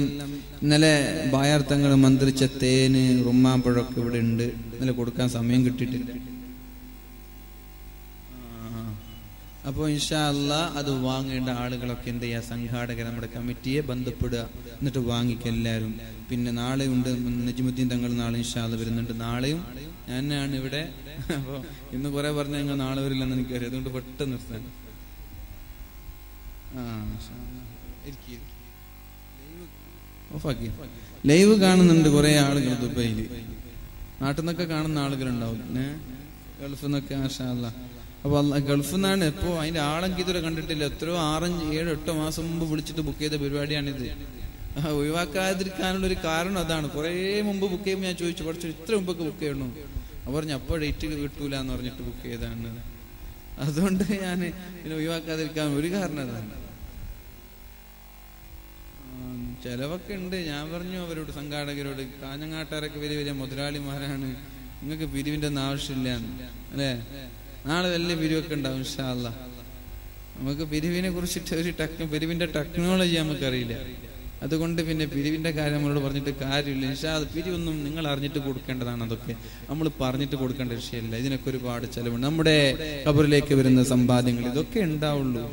ഇന്നലെ ബായാർത്ഥങ്ങൾ മന്ത്രിച്ച തേന് റുമ്മാമ്പഴമൊക്കെ ഇവിടെ ഉണ്ട്. ഇന്നലെ കൊടുക്കാൻ സമയം കിട്ടിയിട്ടില്ല. അപ്പൊ ഇൻഷാ അല്ല അത് വാങ്ങേണ്ട ആളുകളൊക്കെ എന്ത് ചെയ്യുക സംഘാടകർ നമ്മുടെ കമ്മിറ്റിയെ ബന്ധപ്പെടുക. എന്നിട്ട് വാങ്ങിക്കുക എല്ലാവരും. പിന്നെ നാളെ ഉണ്ട് നജിമുദ്ദീൻ തങ്ങൾ നാളെ ഇൻഷാ അല്ല വരുന്നുണ്ട്. നാളെയും ഞാനാണ് ഇവിടെ. അപ്പോ ഇന്ന് കുറെ പറഞ്ഞ ഞങ്ങൾ നാളെ വരില്ലെന്ന് എനിക്കറിയാം. അതുകൊണ്ട് പെട്ടെന്ന് നിർത്താൻ. ആ ഇരിക്ക്. ഓഫാക്കി ലൈവ് കാണുന്നുണ്ട് കുറെ ആളുകൾ ദുബൈയിൽ. നാട്ടിൽ നിന്നൊക്കെ കാണുന്ന ആളുകളുണ്ടാവും. ഏ ഗൾഫിൽ നിന്നൊക്കെ ആശാല അപ്പൊ ഗൾഫിൽ നിന്നാണ് എപ്പോ അതിന്റെ ആളെങ്കിൽ ഇതുവരെ കണ്ടിട്ടില്ല. എത്രയോ ആറഞ്ച് ഏഴ് എട്ട് മാസം മുമ്പ് വിളിച്ചിട്ട് ബുക്ക് ചെയ്ത പരിപാടിയാണിത്. ഒഴിവാക്കാതിരിക്കാനുള്ള ഒരു കാരണം അതാണ്. കുറെ മുമ്പ് ബുക്ക് ചെയ്യുമ്പോൾ ഞാൻ ചോദിച്ചു കുറച്ച് ഇത്ര മുമ്പൊക്കെ ബുക്ക് ചെയ്യണു? അവർ പറഞ്ഞു അപ്പോൾ ഡേറ്റ് കിട്ടൂല എന്ന് പറഞ്ഞിട്ട് ബുക്ക് ചെയ്താണ് അതുകൊണ്ട് ഞാൻ ഇതിനെ ഒഴിവാക്കാതിരിക്കാൻ ഒരു കാരണം അതാണ് ആ, ചെലവൊക്കെ ഉണ്ട്. ഞാൻ പറഞ്ഞു അവരോട് സംഘാടകരോട് കാഞ്ഞങ്ങാട്ടാരൊക്കെ വലിയ വലിയ മുതലാളിമാരാണ്. നിങ്ങൾക്ക് പിരിവിന്റെ ഒന്നും ആവശ്യമില്ല അല്ലേ? നാളെ വലിയ പിരിവൊക്കെ ഉണ്ടാവും ഇൻഷാ അല്ലാ നമുക്ക് പിരിവിനെ കുറിച്ചിട്ട് ഒരു ടെക് പിരിവിന്റെ ടെക്നോളജി നമുക്കറിയില്ല. അതുകൊണ്ട് പിന്നെ പിരിവിന്റെ കാര്യം നമ്മളോട് പറഞ്ഞിട്ട് കാര്യമില്ല. ഇൻഷാ അത് പിരിവൊന്നും നിങ്ങൾ അറിഞ്ഞിട്ട് കൊടുക്കേണ്ടതാണ് അതൊക്കെ. നമ്മൾ പറഞ്ഞിട്ട് കൊടുക്കേണ്ട വിഷയമല്ല. ഇതിനൊക്കെ ഒരുപാട് ചെലവുണ്ട്. നമ്മുടെ കബറിലേക്ക് വരുന്ന സമ്പാദ്യങ്ങൾ ഇതൊക്കെ ഉണ്ടാവുള്ളൂ.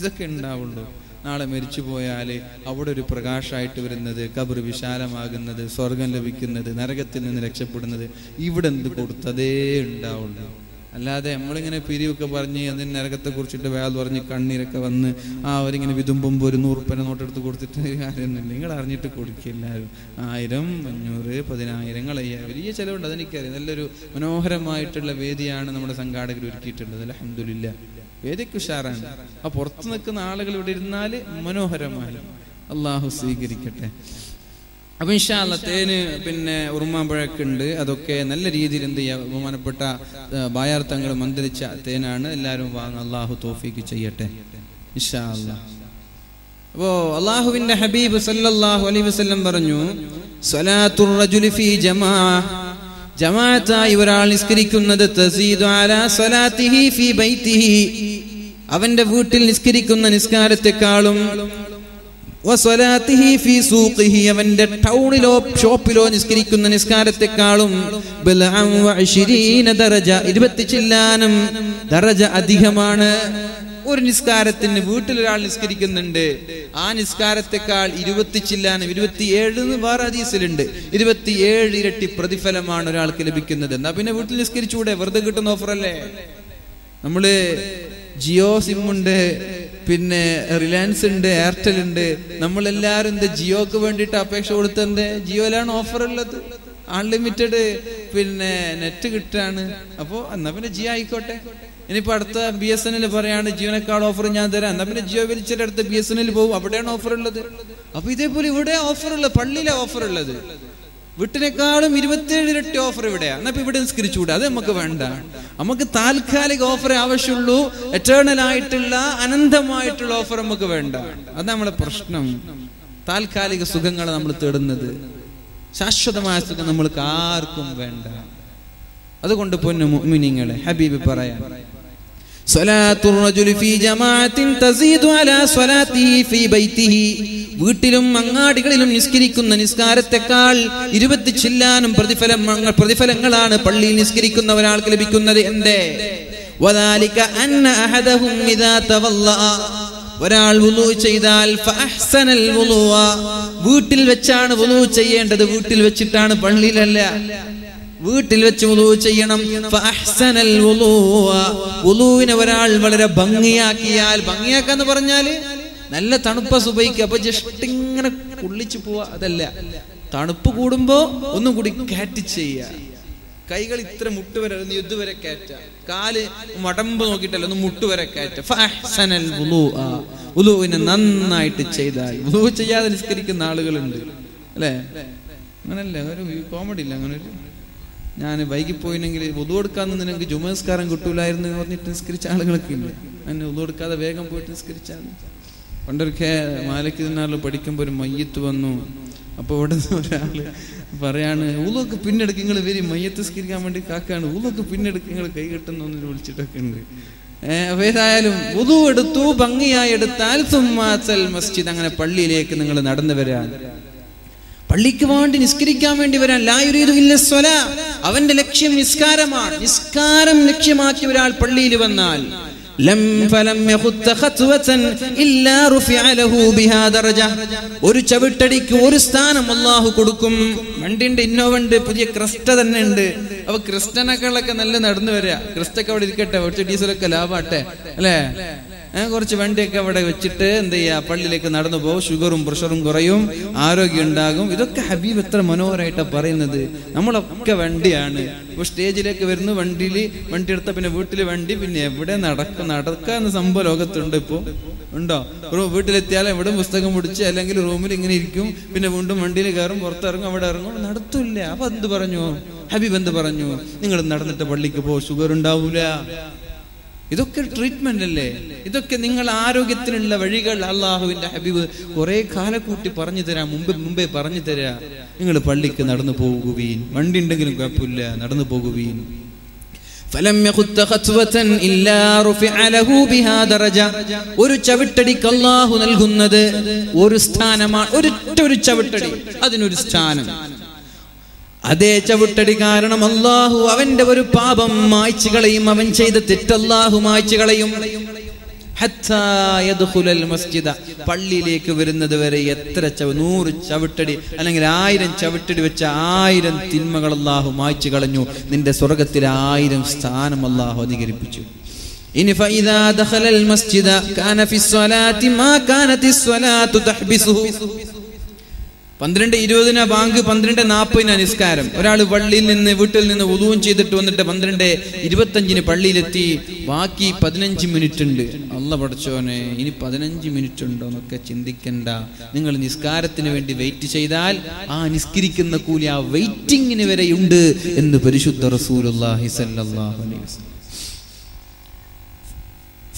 ഇതൊക്കെ ഉണ്ടാവുള്ളൂ. നാളെ മരിച്ചു പോയാൽ അവിടെ ഒരു പ്രകാശമായിട്ട് വരുന്നത് കബർ വിശാലമാകുന്നത് സ്വർഗം ലഭിക്കുന്നത് നരകത്തിൽ നിന്ന് രക്ഷപ്പെടുന്നത് ഇവിടെ എന്ത് കൊടുത്തതേ ഉണ്ടാവുള്ളൂ. അല്ലാതെ നമ്മളിങ്ങനെ പിരിവൊക്കെ പറഞ്ഞ് അതിന് നരകത്തെ കുറിച്ചിട്ട് വേൽ പറഞ്ഞ് കണ്ണീരൊക്കെ വന്ന് ആ അവരിങ്ങനെ വിതുമ്പുമ്പോൾ ഒരു നൂറുപ്പന നോട്ടെടുത്ത് കൊടുത്തിട്ട് കാര്യമൊന്നുമില്ല. നിങ്ങൾ അറിഞ്ഞിട്ട് കൊടുക്കില്ലാരും ആയിരം അഞ്ഞൂറ് പതിനായിരങ്ങൾ അയ്യായിരം വലിയ ചിലവുണ്ട് അതെനിക്കറിയാം. നല്ലൊരു മനോഹരമായിട്ടുള്ള വേദിയാണ് നമ്മുടെ സംഘാടകർ ഒരുക്കിയിട്ടുള്ളത്. അലഹമില്ല വേദിക്ക് ഉഷാറാണ്. ആ പുറത്തു നിൽക്കുന്ന ആളുകൾ ഇവിടെ ഇരുന്നാൽ മനോഹരമായി അള്ളാഹു സ്വീകരിക്കട്ടെ. അപ്പൊ ഇൻഷാല്ല തേന് പിന്നെ ഉറുമാമ്പഴൊക്കെ ഉണ്ട്. അതൊക്കെ നല്ല രീതിയിൽ എന്ത് ചെയ്യുക ബഹുമാനപ്പെട്ട ബായാർത്ഥങ്ങൾ മന്ത്രിച്ച തേനാണ്. എല്ലാവരും വാങ്ങ അള്ളാഹു തോഫിക്ക് ചെയ്യട്ടെ. ഇൻഷാ അല്ലാ അപ്പോ അള്ളാഹുവിന്റെ ഹബീബ് സല്ലല്ലാഹു അലൈഹി വസല്ലം പറഞ്ഞു സ്വലാത്തുർ റജുലി ഫീ ജമാഅ ജമാഅത്തായി ഒരാൾ നിസ്കരിക്കുന്നത് അവന്റെ വീട്ടിൽ നിസ്കരിക്കുന്ന നിസ്കാരത്തെക്കാളും അവന്റെ ടൗണിലോ ഷോപ്പിലോ നിസ്കരിക്കുന്ന നിസ്കാരത്തെക്കാളും ബിൽഅൻ വഇശ്രീന ദറജ ഇരുപത്തി ചില്ലാനം ദറജ അധികമാണ്. ഒരു നിസ്കാരത്തിന് വീട്ടിലൊരാൾ നിസ്കരിക്കുന്നുണ്ട്. ആ നിസ്കാരത്തെക്കാൾ ഇരുപത്തി ചില്ലാനം ഇരുപത്തിയേഴ് ഏഴ് വേറെ ഹദീസിലുണ്ട്. ഇരുപത്തിയേഴ് ഇരട്ടി പ്രതിഫലമാണ് ഒരാൾക്ക് ലഭിക്കുന്നത്. എന്നാ പിന്നെ വീട്ടിൽ നിസ്കരിച്ചുകൂടെ വെറുതെ കിട്ടുന്ന ഓഫറല്ലേ? നമ്മൾ ജിയോ സിം ഉണ്ട് പിന്നെ റിലയൻസ് ഉണ്ട് എയർടെൽ ഉണ്ട്. നമ്മളെല്ലാരും എന്ത് ജിയോക്ക് വേണ്ടിയിട്ട് അപേക്ഷ കൊടുത്തത് ജിയോയിലാണ് ഓഫർ ഉള്ളത്. അൺലിമിറ്റഡ്. പിന്നെ നെറ്റ് കിട്ടാണ്. അപ്പോ എന്നാ പിന്നെ ജിയോ ആയിക്കോട്ടെ. ഇനിയിപ്പോ അടുത്ത ബി എസ് എൻ എൽ പറയാണ് ജീവനക്കാർഡ് ഓഫർ ഞാൻ തരാം. എന്നാ പിന്നെ ജിയോ വിളിച്ചിട്ട് അടുത്ത ബി എസ് എൻ എൽ പോകും അവിടെയാണ് ഓഫർ ഉള്ളത്. അപ്പൊ ഇതേപോലെ ഇവിടെ ഓഫർ ഉള്ളത്. പള്ളിയിലെ ഓഫർ ഉള്ളത്. വീട്ടിനേക്കാളും ഇരുപത്തിയേഴ് ഇരട്ടി ഓഫർ ഇവിടെയാ. എന്നാ ഇപ്പൊ ഇവിടെ നിസ്കരിച്ചുകൂടെ അത് നമുക്ക് വേണ്ട. നമുക്ക് താൽക്കാലിക ഓഫർ ആവശ്യമുള്ളൂ. എറ്റേണൽ ആയിട്ടുള്ള അനന്തമായിട്ടുള്ള ഓഫർ നമുക്ക് വേണ്ട. അത് നമ്മളെ പ്രശ്നം. താൽക്കാലിക സുഖങ്ങളെ നമ്മൾ തേടുന്നത്. ശാശ്വതമായ സുഖം നമ്മൾക്ക് ആർക്കും വേണ്ട. അതുകൊണ്ട് പൊന്നു മുഅ്മിനീങ്ങളെ ഹബീബ് പറയാം. വീട്ടിലും അങ്ങാടികളിലും നിസ്കരിക്കുന്ന നിസ്കാരത്തെക്കാൾ ഇരുപത് ചില്ലാനും പ്രതിഫലം പ്രതിഫലങ്ങളാണ് പള്ളിയിൽ നിസ്കരിക്കുന്ന ഒരാൾക്ക് ലഭിക്കുന്നത്. എന്തേ? ഒരാൾ വുളു ചെയ്താൽ വീട്ടിൽ വെച്ചാണ് വുളു ചെയ്യേണ്ടത്. വീട്ടിൽ വെച്ചിട്ടാണ് പള്ളിയിലല്ല. വീട്ടിൽ വെച്ച് വുളു ചെയ്യണം. ഒരാൾ വളരെ ഭംഗിയാക്കിയാൽ ഭംഗിയാക്കാന്ന് പറഞ്ഞാൽ നല്ല തണുപ്പ സുബൈക്ക് അപ്പൊ ജസ്റ്റ് ഇങ്ങനെ കുള്ളിച്ചു പോവാ. അതല്ല. തണുപ്പ് കൂടുമ്പോ ഒന്നും കൂടി കാറ്റ് ചെയ്യുക കൈകൾ ഇത്ര മുട്ടുവരെ യുദ്ധ വരെ കയറ്റ കാൽ മടമ്പ് നോക്കിയിട്ടല്ല ഒന്ന് മുട്ടുവരെ കയറ്റ ഫഅഹ്സനൽ വുളുഅ. വുളുവിനെ നന്നായിട്ട് ചെയ്താൽ. ഉലുവ് ചെയ്യാതെ നിസ്കരിക്കുന്ന ആളുകളുണ്ട്. അല്ലേ? അങ്ങനല്ല. ഒരു കോമഡി ഇല്ല അങ്ങനെ ഒരു ഞാൻ വൈകി പോയിനെങ്കിൽ വുളു എടുക്കാന്ന് നിനക്ക് ജുമസ്കാരം കിട്ടൂലായിരുന്നു എന്ന് പറഞ്ഞിട്ട് നിസ്കരിച്ച ആളുകളൊക്കെ ഇല്ല അങ്ങനെ ഒതു എടുക്കാതെ വേഗം പോയിട്ട് നിസ്കരിച്ചാൽ പണ്ടൊരിക്കെ മാലയ്ക്ക് തിന്നാറിൽ പഠിക്കുമ്പോൾ ഒരു മയ്യത്ത് വന്നു. അപ്പൊ ഇവിടെ നിന്ന് ഒരാൾ പറയാണ് ഊലൊക്കെ പിന്നെടുക്ക് നിങ്ങൾ വരി മയ്യത്ത് സ്കരിക്കാൻ വേണ്ടി കാക്കാണ്. ഊലൊക്കെ പിന്നെടുക്ക് നിങ്ങൾ കൈ കെട്ടുന്നു വിളിച്ചിട്ടൊക്കെ ഉണ്ട്. ഏഹ് ഏതായാലും ഉതു എടുത്തു ഭംഗിയായി എടുത്താൽ സുമ്മാസൽ മസ്ജിദ്. അങ്ങനെ പള്ളിയിലേക്ക് നിങ്ങൾ നടന്നു വരാൻ. പള്ളിക്ക് വേണ്ടി നിസ്കരിക്കാൻ വേണ്ടി വരാൻ ലായുരീതു ഇല്ല സ്വല. അവന്റെ ലക്ഷ്യം നിസ്കാരമാണ്. നിസ്കാരം ലക്ഷ്യമാക്കി ഒരാൾ പള്ളിയിൽ വന്നാൽ ഒരു ചവിട്ടടിക്ക് ഒരു സ്ഥാനം അള്ളാഹു കൊടുക്കും. വണ്ടിണ്ട് ഇന്നോവണ്ട് പുതിയ ക്രിസ്റ്റ തന്നെ ഉണ്ട്. അപ്പൊ ക്രിസ്റ്റനക്കളൊക്കെ നല്ല നടന്നു വരിക. ക്രിസ്റ്റൊക്കെ അവിടെ ഇരിക്കട്ടെ കുറച്ച് ഡീസലൊക്കെ ലാഭാട്ടെ അല്ലേ? കുറച്ച് വണ്ടിയൊക്കെ അവിടെ വെച്ചിട്ട് എന്ത് ചെയ്യാ പള്ളിയിലേക്ക് നടന്നു പോകും. ഷുഗറും പ്രഷറും കുറയും. ആരോഗ്യം ഉണ്ടാകും. ഇതൊക്കെ ഹബീബ് എത്ര മനോഹരമായിട്ടാണ് പറയുന്നത്. നമ്മളൊക്കെ വണ്ടിയാണ്. ഇപ്പൊ സ്റ്റേജിലേക്ക് വരുന്നു വണ്ടിയിൽ വണ്ടി എടുത്ത പിന്നെ വീട്ടിൽ വണ്ടി പിന്നെ എവിടെ നടക്കും നടക്കാന്ന് സംഭവം ലോകത്തുണ്ട് ഇപ്പോ. ഉണ്ടോ? വീട്ടിലെത്തിയാൽ എവിടെ പുസ്തകം പിടിച്ച് അല്ലെങ്കിൽ റൂമിൽ ഇങ്ങനെ ഇരിക്കും. പിന്നെ വീണ്ടും വണ്ടിയിൽ കയറും പുറത്തിറങ്ങും അവിടെ ഇറങ്ങും. നടത്തില്ല. അപ്പൊ എന്ത് പറഞ്ഞു? ഹബീബ് എന്ത് പറഞ്ഞു? നിങ്ങൾ നടന്നിട്ട് പള്ളിക്ക് പോ ഷുഗർ ഉണ്ടാവൂല. ഇതൊക്കെ ട്രീറ്റ്മെന്റ് അല്ലേ? ഇതൊക്കെ നിങ്ങൾ ആരോഗ്യത്തിനുള്ള വഴികൾ അള്ളാഹുവിന്റെ ഹബീബ് കുറെ കാലക്കൂട്ടി പറഞ്ഞു തരാം മുമ്പ് മുമ്പേ പറഞ്ഞു തരാ. നിങ്ങൾ പള്ളിക്ക് നടന്നു പോകുവീൻ. വണ്ടി ഉണ്ടെങ്കിലും കുഴപ്പമില്ല നടന്നു പോകുവീൻ. ഒരു ചവിട്ടടിക്ക് അല്ലാഹു നൽകുന്നത് ഒരു സ്ഥാനമാണ് ഒരു ചവിട്ടടി. അതിനൊരു സ്ഥാനം. അതേ ചവിട്ടടി കാരണം അള്ളാഹു അവന്റെ ഒരു പാപം മായ്ച്ചു കളയും അവൻ ചെയ്ത തെറ്റല്ലാഹു മായ്ച്ചു കളയും പള്ളിയിലേക്ക് വരുന്നത് വരെ എത്ര ചവ നൂറ് ചവിട്ടടി അല്ലെങ്കിൽ ആയിരം ചവിട്ടടി വെച്ച ആയിരം തിന്മകൾ അള്ളാഹു മായ്ച്ചു കളഞ്ഞു നിന്റെ സ്വർഗത്തിലെ ആയിരം സ്ഥാനം അള്ളാഹു അധികരിപ്പിച്ചു. ഇനി പന്ത്രണ്ട് ഇരുപതിന് ബാങ്ക് പന്ത്രണ്ട് നാൽപ്പതിന് നിസ്കാരം. ഒരാൾ പള്ളിയിൽ നിന്ന് വീട്ടിൽ നിന്ന് ഉദവും ചെയ്തിട്ട് വന്നിട്ട് പന്ത്രണ്ട് ഇരുപത്തഞ്ചിന് പള്ളിയിലെത്തി. ബാക്കി പതിനഞ്ച് മിനിറ്റ് ഉണ്ട് അല്ല പഠിച്ചോനെ ഇനി പതിനഞ്ച് മിനിറ്റ് ഉണ്ടോ എന്നൊക്കെ ചിന്തിക്കണ്ട. നിങ്ങൾ നിസ്കാരത്തിന് വേണ്ടി വെയിറ്റ് ചെയ്താൽ ആ നിസ്കരിക്കുന്ന കൂലി ആ വെയിറ്റിങ്ങിന് വരെയുണ്ട് എന്ന് പരിശുദ്ധ റസൂലുള്ളാഹി സല്ലല്ലാഹു അലൈഹി വസല്ലം ഫിസ്വലാത്തി മാ കാനത്തി സ്വലാത്തു തഹ്ബിസുഹു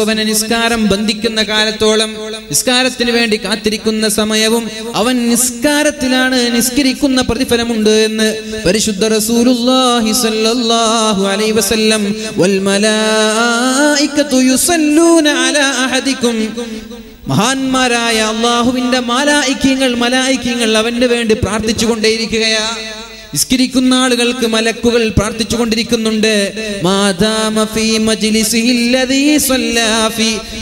അവനെ നിസ്കാരം ബന്ധിക്കുന്ന കാലത്തോളം നിസ്കാരത്തിന് വേണ്ടി കാത്തിരിക്കുന്ന സമയവും അവൻ നിസ്കാരത്തിലാണ് നിസ്കരിക്കുന്ന പ്രതിഫലമുണ്ട് എന്ന് പരിശുദ്ധ മഹാന്മാരായ അള്ളാഹുവിന്റെ മാലായിക്യങ്ങൾ മലായിക്യങ്ങൾ അവന് വേണ്ടി പ്രാർത്ഥിച്ചു കൊണ്ടേയിരിക്കുകയാ നിസ്കരിക്കുന്ന ആളുകൾക്ക് മലക്കുകൾ പ്രാർത്ഥിച്ചു കൊണ്ടിരിക്കുന്നുണ്ട്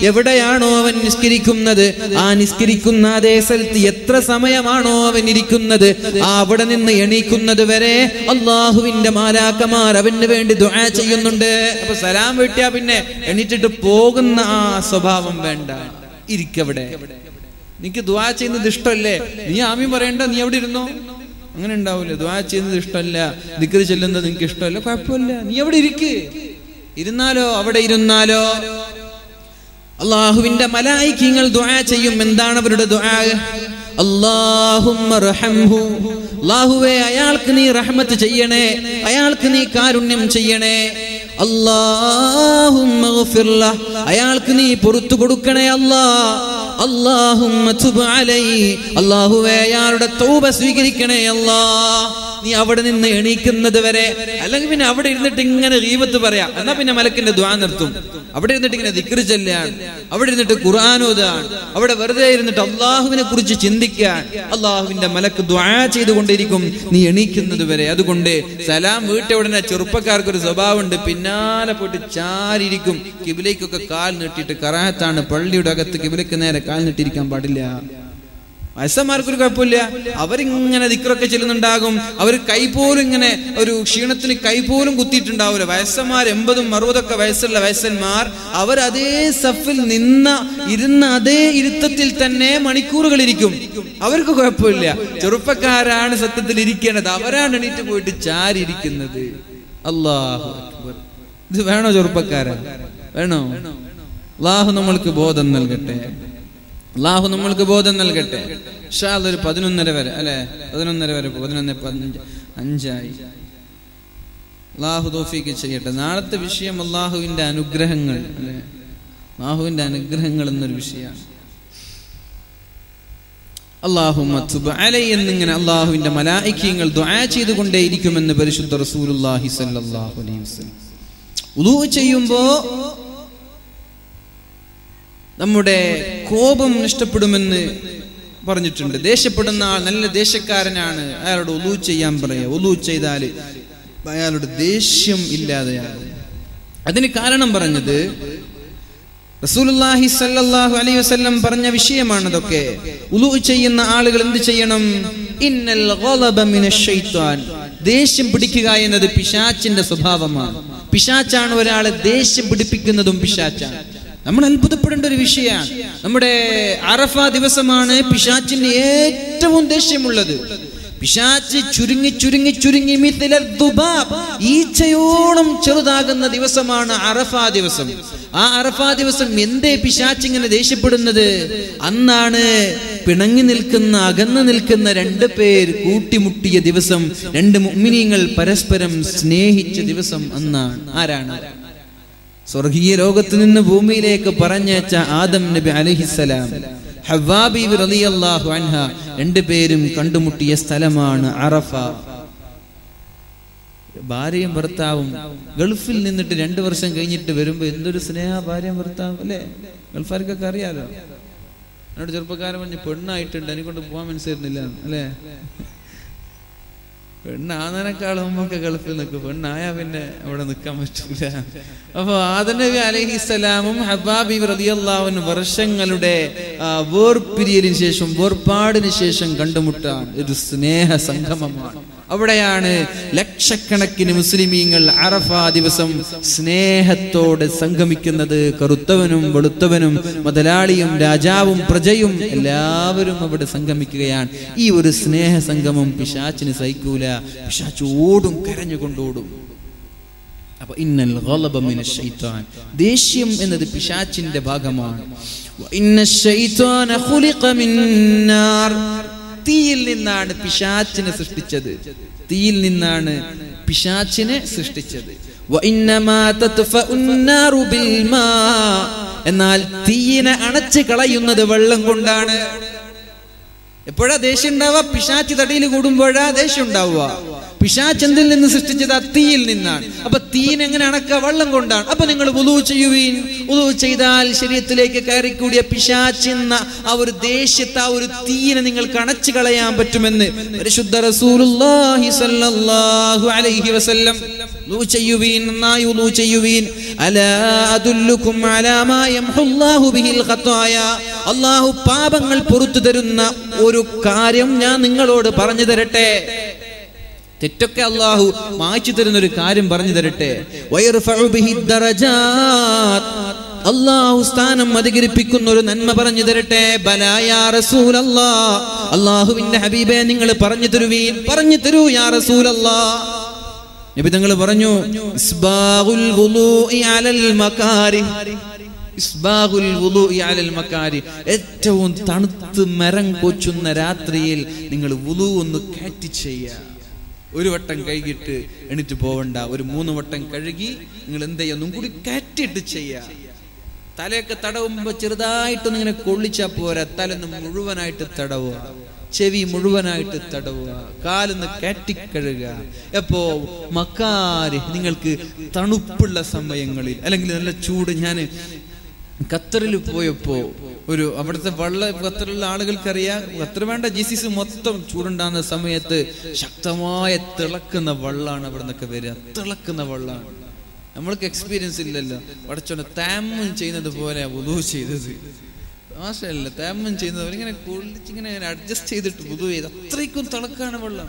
എവിടെയാണോ അവൻ നിസ്കരിക്കുന്നത്? ആ നിസ്കരിക്കുന്ന അതേ സ്ഥലത്ത് എത്ര സമയമാണോ അവൻ ഇരിക്കുന്നത്? ആ അവിടെ നിന്ന് എണീക്കുന്നത് വരെ അള്ളാഹുവിന്റെ മാലാക്കമാർ അവന് വേണ്ടി ദുആ ചെയ്യുന്നുണ്ട്. അപ്പൊ സലാം വീട്ടിയാ പിന്നെ എണീറ്റിട്ട് പോകുന്ന ആ സ്വഭാവം വേണ്ട. ഇരിക്കവിടെ. നിനക്ക് ദുആ ചെയ്യുന്നത് ഇഷ്ടമല്ലേ? നീ ആമീൻ പറയണ്ട. നീ എവിടെ ഇരുന്നോ? അങ്ങനെ ഉണ്ടാവില്ല ദ്വാ ചെയ്യുന്നത് ഇഷ്ടമല്ല ദിക്കറി ചെല്ലുന്നത് നിനക്ക് ഇഷ്ടമല്ല. കുഴപ്പമില്ല. നീ എവിടെ ഇരിക്ക്. ഇരുന്നാലോ? അവിടെ ഇരുന്നാലോ? അള്ളാഹുവിന്റെ മലായിക്കങ്ങൾ ദ്വാ ചെയ്യും. എന്താണ് അവരുടെ അല്ലാഹുവേ അയാൾക്ക് നീ റഹ്മത്ത് ചെയ്യണേ. അയാൾക്ക് നീ കാരുണ്യം ചെയ്യണേ. അള്ളാഹു അയാൾക്ക് നീ പുറത്തു കൊടുക്കണേ അല്ലാ അലൈഹി അല്ലാഹുവേ അയാളുടെ തൗബ സ്വീകരിക്കണേ അല്ലാ. നീ അവിടെ നിന്ന് എണീക്കുന്നത് വരെ അല്ലെങ്കിൽ പിന്നെ അവിടെ ഇരുന്നിട്ട് ഇങ്ങനെ റീവത്ത് പറയാം. എന്നാ പിന്നെ മലക്കിന്റെ ദ്വാ നിർത്തും. അവിടെ ഇരുന്നിട്ട് ഇങ്ങനെ ദിക്ർ ചെല്ലാൻ അവിടെ ഇരുന്നിട്ട് ഖുർആാനോദാണ് അവിടെ വെറുതെ ഇരുന്നിട്ട് അള്ളാഹുവിനെ കുറിച്ച് ചിന്തിക്കാൻ അള്ളാഹുവിന്റെ മലക്ക് ദ്വാ ചെയ്തുകൊണ്ടിരിക്കും നീ എണീക്കുന്നത് വരെ. അതുകൊണ്ട് സലാം വീട്ടെ ഉടനെ ചെറുപ്പക്കാർക്ക് ഒരു സ്വഭാവമുണ്ട്. പിന്നാലെ പോയിട്ട് ചാരിയിരിക്കും. കിബിലേക്കൊക്കെ കാൽ നീട്ടിയിട്ട് കറാഹത്താണ് പള്ളിയുടെ അകത്ത് കിബിലേക്ക് നേരെ കാൽ നീട്ടിയിരിക്കാൻ പാടില്ല. വയസ്സന്മാർക്കൊരു കുഴപ്പമില്ല. അവരിങ്ങനെ ദിക്റൊക്കെ ചെല്ലുന്നുണ്ടാകും. അവർ കൈപോലും ഇങ്ങനെ ഒരു ക്ഷീണത്തിന് കൈപോലും കുത്തിയിട്ടുണ്ടാവില്ല വയസ്സന്മാർ എൺപതും അറുപതൊക്കെ വയസ്സുള്ള വയസ്സന്മാർ അവർ അതേ സഫിൽ നിന്ന ഇരുന്ന അതേ ഇരുത്തത്തിൽ തന്നെ മണിക്കൂറുകൾ ഇരിക്കും അവർക്ക് കുഴപ്പമില്ല. ചെറുപ്പക്കാരാണ് സത്യത്തിൽ ഇരിക്കേണ്ടത്. അവരാണ് എണീറ്റ് പോയിട്ട് ചാരിയിരിക്കുന്നത്. അള്ളാഹു അക്ബർ. ഇത് വേണോ ചെറുപ്പക്കാരൻ? വേണോ? അള്ളാഹു നമ്മൾക്ക് ബോധം നൽകട്ടെ. അള്ളാഹു നമ്മൾക്ക് ബോധം നൽകട്ടെ. പക്ഷേ ഒരു പതിനൊന്നര വരെ അല്ലെ? പതിനൊന്നര വരെ പതിനൊന്ന് പതിനഞ്ച് അഞ്ചായി. അള്ളാഹു തോഫിക്ക് ചെയ്യട്ടെ. നാളത്തെ വിഷയം അള്ളാഹുവിന്റെ അനുഗ്രഹങ്ങൾ അല്ലെ? അള്ളാഹുവിന്റെ അനുഗ്രഹങ്ങൾ എന്നൊരു വിഷയമാണ്. അള്ളാഹു എന്നിങ്ങനെ അള്ളാഹുവിന്റെ മലായിക്യങ്ങൾ ചെയ്തുകൊണ്ടേയിരിക്കുമെന്ന് പരിശുദ്ധ റസൂലുള്ളാഹി സ്വല്ലല്ലാഹു അലൈഹി വസല്ലം. ഉദൂ ചെയ്യുമ്പോ നമ്മുടെ കോപം നഷ്ടപ്പെടുമെന്ന് പറഞ്ഞിട്ടുണ്ട്. ദേഷ്യപ്പെടുന്ന ആൾ നല്ല ദേഷ്യക്കാരനാണ്. അയാളോട് ഒലു ചെയ്യാൻ പറയുക ഒലു ചെയ്താൽ അയാളുടെ ദേഷ്യം ഇല്ലാതെയാകും. അതിന് കാരണം പറഞ്ഞത് റസൂലുള്ളാഹി സല്ലല്ലാഹു അലൈഹി വസല്ലം പറഞ്ഞ വിഷയമാണതൊക്കെ. ഉലു ചെയ്യുന്ന ആളുകൾ എന്ത് ചെയ്യണം? ഇന്നൽ ഗളബ ദേഷ്യം പിടിക്കുക എന്നത് പിശാച്ചിന്റെ സ്വഭാവമാണ്. പിശാച്ചാണ് ഒരാളെ ദേഷ്യം പിടിപ്പിക്കുന്നതും പിശാച്ചാണ്. നമ്മൾ അത്ഭുതപ്പെടേണ്ട ഒരു വിഷയമാണ്. നമ്മുടെ അറഫ ദിവസമാണ് പിശാച്ചിന് ഏറ്റവും ദേഷ്യമുള്ളത്. പിശാച്ച് ചുരുങ്ങി ചുരുങ്ങി ചുരുങ്ങി ഈച്ചയോളം ചെറുതാകുന്ന ദിവസമാണ് അറഫ ദിവസം. ആ അറഫ ദിവസം എന്തേ പിശാച്ച് ഇങ്ങനെ ദേഷ്യപ്പെടുന്നത്? അന്നാണ് പിണങ്ങി നിൽക്കുന്ന അകന്നു നിൽക്കുന്ന രണ്ട് പേർ കൂട്ടിമുട്ടിയ ദിവസം രണ്ട് മുമ്മിനിയങ്ങൾ പരസ്പരം സ്നേഹിച്ച ദിവസം അന്നാണ്. ആരാണ്? സ്വർഗീയ ലോകത്ത് നിന്ന് ഭൂമിയിലേക്ക് പറഞ്ഞയച്ച ആദം നബി അലഹിസലാം ഹവാബി റളിയല്ലാഹു അൻഹ രണ്ടുപേരും കണ്ടുമുട്ടിയ സ്ഥലമാണ് അറഫ. ഭാര്യയും ഭർത്താവും ഗൾഫിൽ നിന്നിട്ട് രണ്ടു വർഷം കഴിഞ്ഞിട്ട് വരുമ്പോ എന്തൊരു സ്നേഹ ഭാര്യയും ഭർത്താവും അല്ലേ? ഗൾഫാർക്കൊക്കെ അറിയാലോ? എന്നോട് ചെറുപ്പക്കാരൻ പറഞ്ഞ് പെണ്ണായിട്ടുണ്ട് എനിക്കൊണ്ട് പോകാൻ മനസ്സിലായിരുന്നില്ല അല്ലേ? പെണ്ണാന്നതിനേക്കാൾ നമുക്ക് ഗൾഫിൽ നിൽക്കും. പെണ്ണായാ പിന്നെ അവിടെ നിൽക്കാൻ പറ്റൂല അപ്പൊ ആദനബി അലഹിസ്സലാമും ഹബാബി റതിയല്ലാവിന് വർഷങ്ങളുടെ വേർപിരിയലിന് ശേഷം വേർപാടിന് ശേഷം കണ്ടുമുട്ടാൻ ഒരു സ്നേഹ സംഗമമാണ് അവിടെയാണ് ലക്ഷക്കണക്കിന് മുസ്ലിമീങ്ങൾ അറഫ ദിവസം സ്നേഹത്തോടെ സംഗമിക്കുന്നത്. കറുത്തവനും വെളുത്തവനും മുതലാളിയും രാജാവും പ്രജയും എല്ലാവരും അവിടെ സംഗമിക്കുകയാണ്. ഈ ഒരു സ്നേഹ സംഗമം പിശാച്ചിന് സഹിക്കൂല. പിശാച്ച് ഓടും കരഞ്ഞുകൊണ്ടോടും ഇന്നൽ ദേഷ്യം എന്നത് പിശാച്ചിന്റെ ഭാഗമാണ്. തീയിൽ നിന്നാണ് പിശാച്ചിനെ സൃഷ്ടിച്ചത്. തീയിൽ നിന്നാണ് പിശാച്ചിനെ സൃഷ്ടിച്ചത്. എന്നാൽ തീയിനെ അണച്ചു കളയുന്നത് വെള്ളം കൊണ്ടാണ്. എപ്പോഴാ ദേഷ്യം ഉണ്ടാവുക? പിശാച്ച് തടിയിൽ കൂടുമ്പോഴാ ദേഷ്യം ഉണ്ടാവുക. പിശാച്ച് എന്തിൽ നിന്ന് സൃഷ്ടിച്ചത് ആ തീയിൽ നിന്നാണ്. അപ്പൊ തീൻ എങ്ങനെ അണക്ക വെള്ളം കൊണ്ടാണ്. അപ്പൊ നിങ്ങൾ ഉലു ചെയ്യുവീൻ. ഉലു ചെയ്താൽ ശരീരത്തിലേക്ക് കയറിക്കൂടിയ പിശാച്ച് എന്ന ആ ഒരു ദേഷ്യത്തെ ആ ഒരു തീനെ നിങ്ങൾ കണച്ചു കളയാൻ പറ്റുമെന്ന് പരിശുദ്ധ റസൂലുള്ളാഹി സ്വല്ലല്ലാഹു അലൈഹി വസല്ലം ഉലു ചെയ്യുവീൻ നന്നായി ഉലു ചെയ്യുവീൻ. അലാ അദുല്ലുക്കും അലാ മാ യംഹുല്ലാഹു ബിഹിൽ ഖത്തായ അല്ലാഹു പാപങ്ങൾ പുറത്തു തരുന്ന ഒരു കാര്യം ഞാൻ നിങ്ങളോട് പറഞ്ഞു തരട്ടെ. തെറ്റൊക്കെ അള്ളാഹു മായ്ച്ചു തരുന്നൊരു കാര്യം പറഞ്ഞു തരട്ടെ. അള്ളാഹു സ്ഥാനം അധികരിപ്പിക്കുന്ന ഒരു നന്മ പറഞ്ഞു തരട്ടെ. അള്ളാഹുവിന്റെ ഹബീബെ നിങ്ങൾ പറഞ്ഞു തരുവീൻ പറഞ്ഞു തരൂ യാ റസൂലല്ലാ. നബി തങ്ങൾ പറഞ്ഞു ഏറ്റവും തണുത്ത് മരം കൊച്ചുന്ന രാത്രിയിൽ നിങ്ങൾ വുളു ഒന്ന് കാറ്റി ചെയ്യുക. ഒരു വട്ടം കഴുകിയിട്ട് എണീറ്റ് പോവണ്ട. ഒരു മൂന്ന് വട്ടം കഴുകി നിങ്ങൾ എന്ത് ചെയ്യുക? ഒന്നും കൂടി കാറ്റിട്ട് ചെയ്യുക. തലയൊക്കെ തടവുമ്പോ ചെറുതായിട്ടൊന്ന് ഇങ്ങനെ കൊള്ളിച്ചാ പോരാ. തലന്ന് മുഴുവനായിട്ട് തടവുക. ചെവി മുഴുവനായിട്ട് തടവുക. കാലൊന്ന് കാറ്റിക്കഴുകുക എപ്പോ മക്കാര് നിങ്ങൾക്ക് തണുപ്പുള്ള സമയങ്ങളിൽ അല്ലെങ്കിൽ നല്ല ചൂട് ഞാൻ ഖത്തറിൽ പോയപ്പോ ഒരു അവിടുത്തെ വെള്ള ഖത്തറിലുള്ള ആളുകൾക്കറിയാം. ഖത്തർ വേണ്ട ജി സി സി മൊത്തം ചൂടുണ്ടാകുന്ന സമയത്ത് ശക്തമായ തിളക്കുന്ന വെള്ളമാണ് അവിടെ നിന്നൊക്കെ വരിക. തിളക്കുന്ന വെള്ളമാണ് നമ്മൾക്ക് എക്സ്പീരിയൻസ് ഇല്ലല്ലോ. പടച്ചോണ്ട് താമം ചെയ്യുന്നത് പോലെ ഉദു ചെയ്തത്. മാഷല്ല താമം ചെയ്യുന്നത് ഇങ്ങനെ കുളിച്ചിങ്ങനെ അഡ്ജസ്റ്റ് ചെയ്തിട്ട് ഉദു ചെയ്ത് അത്രയ്ക്കും തിളക്കാണ് വെള്ളം.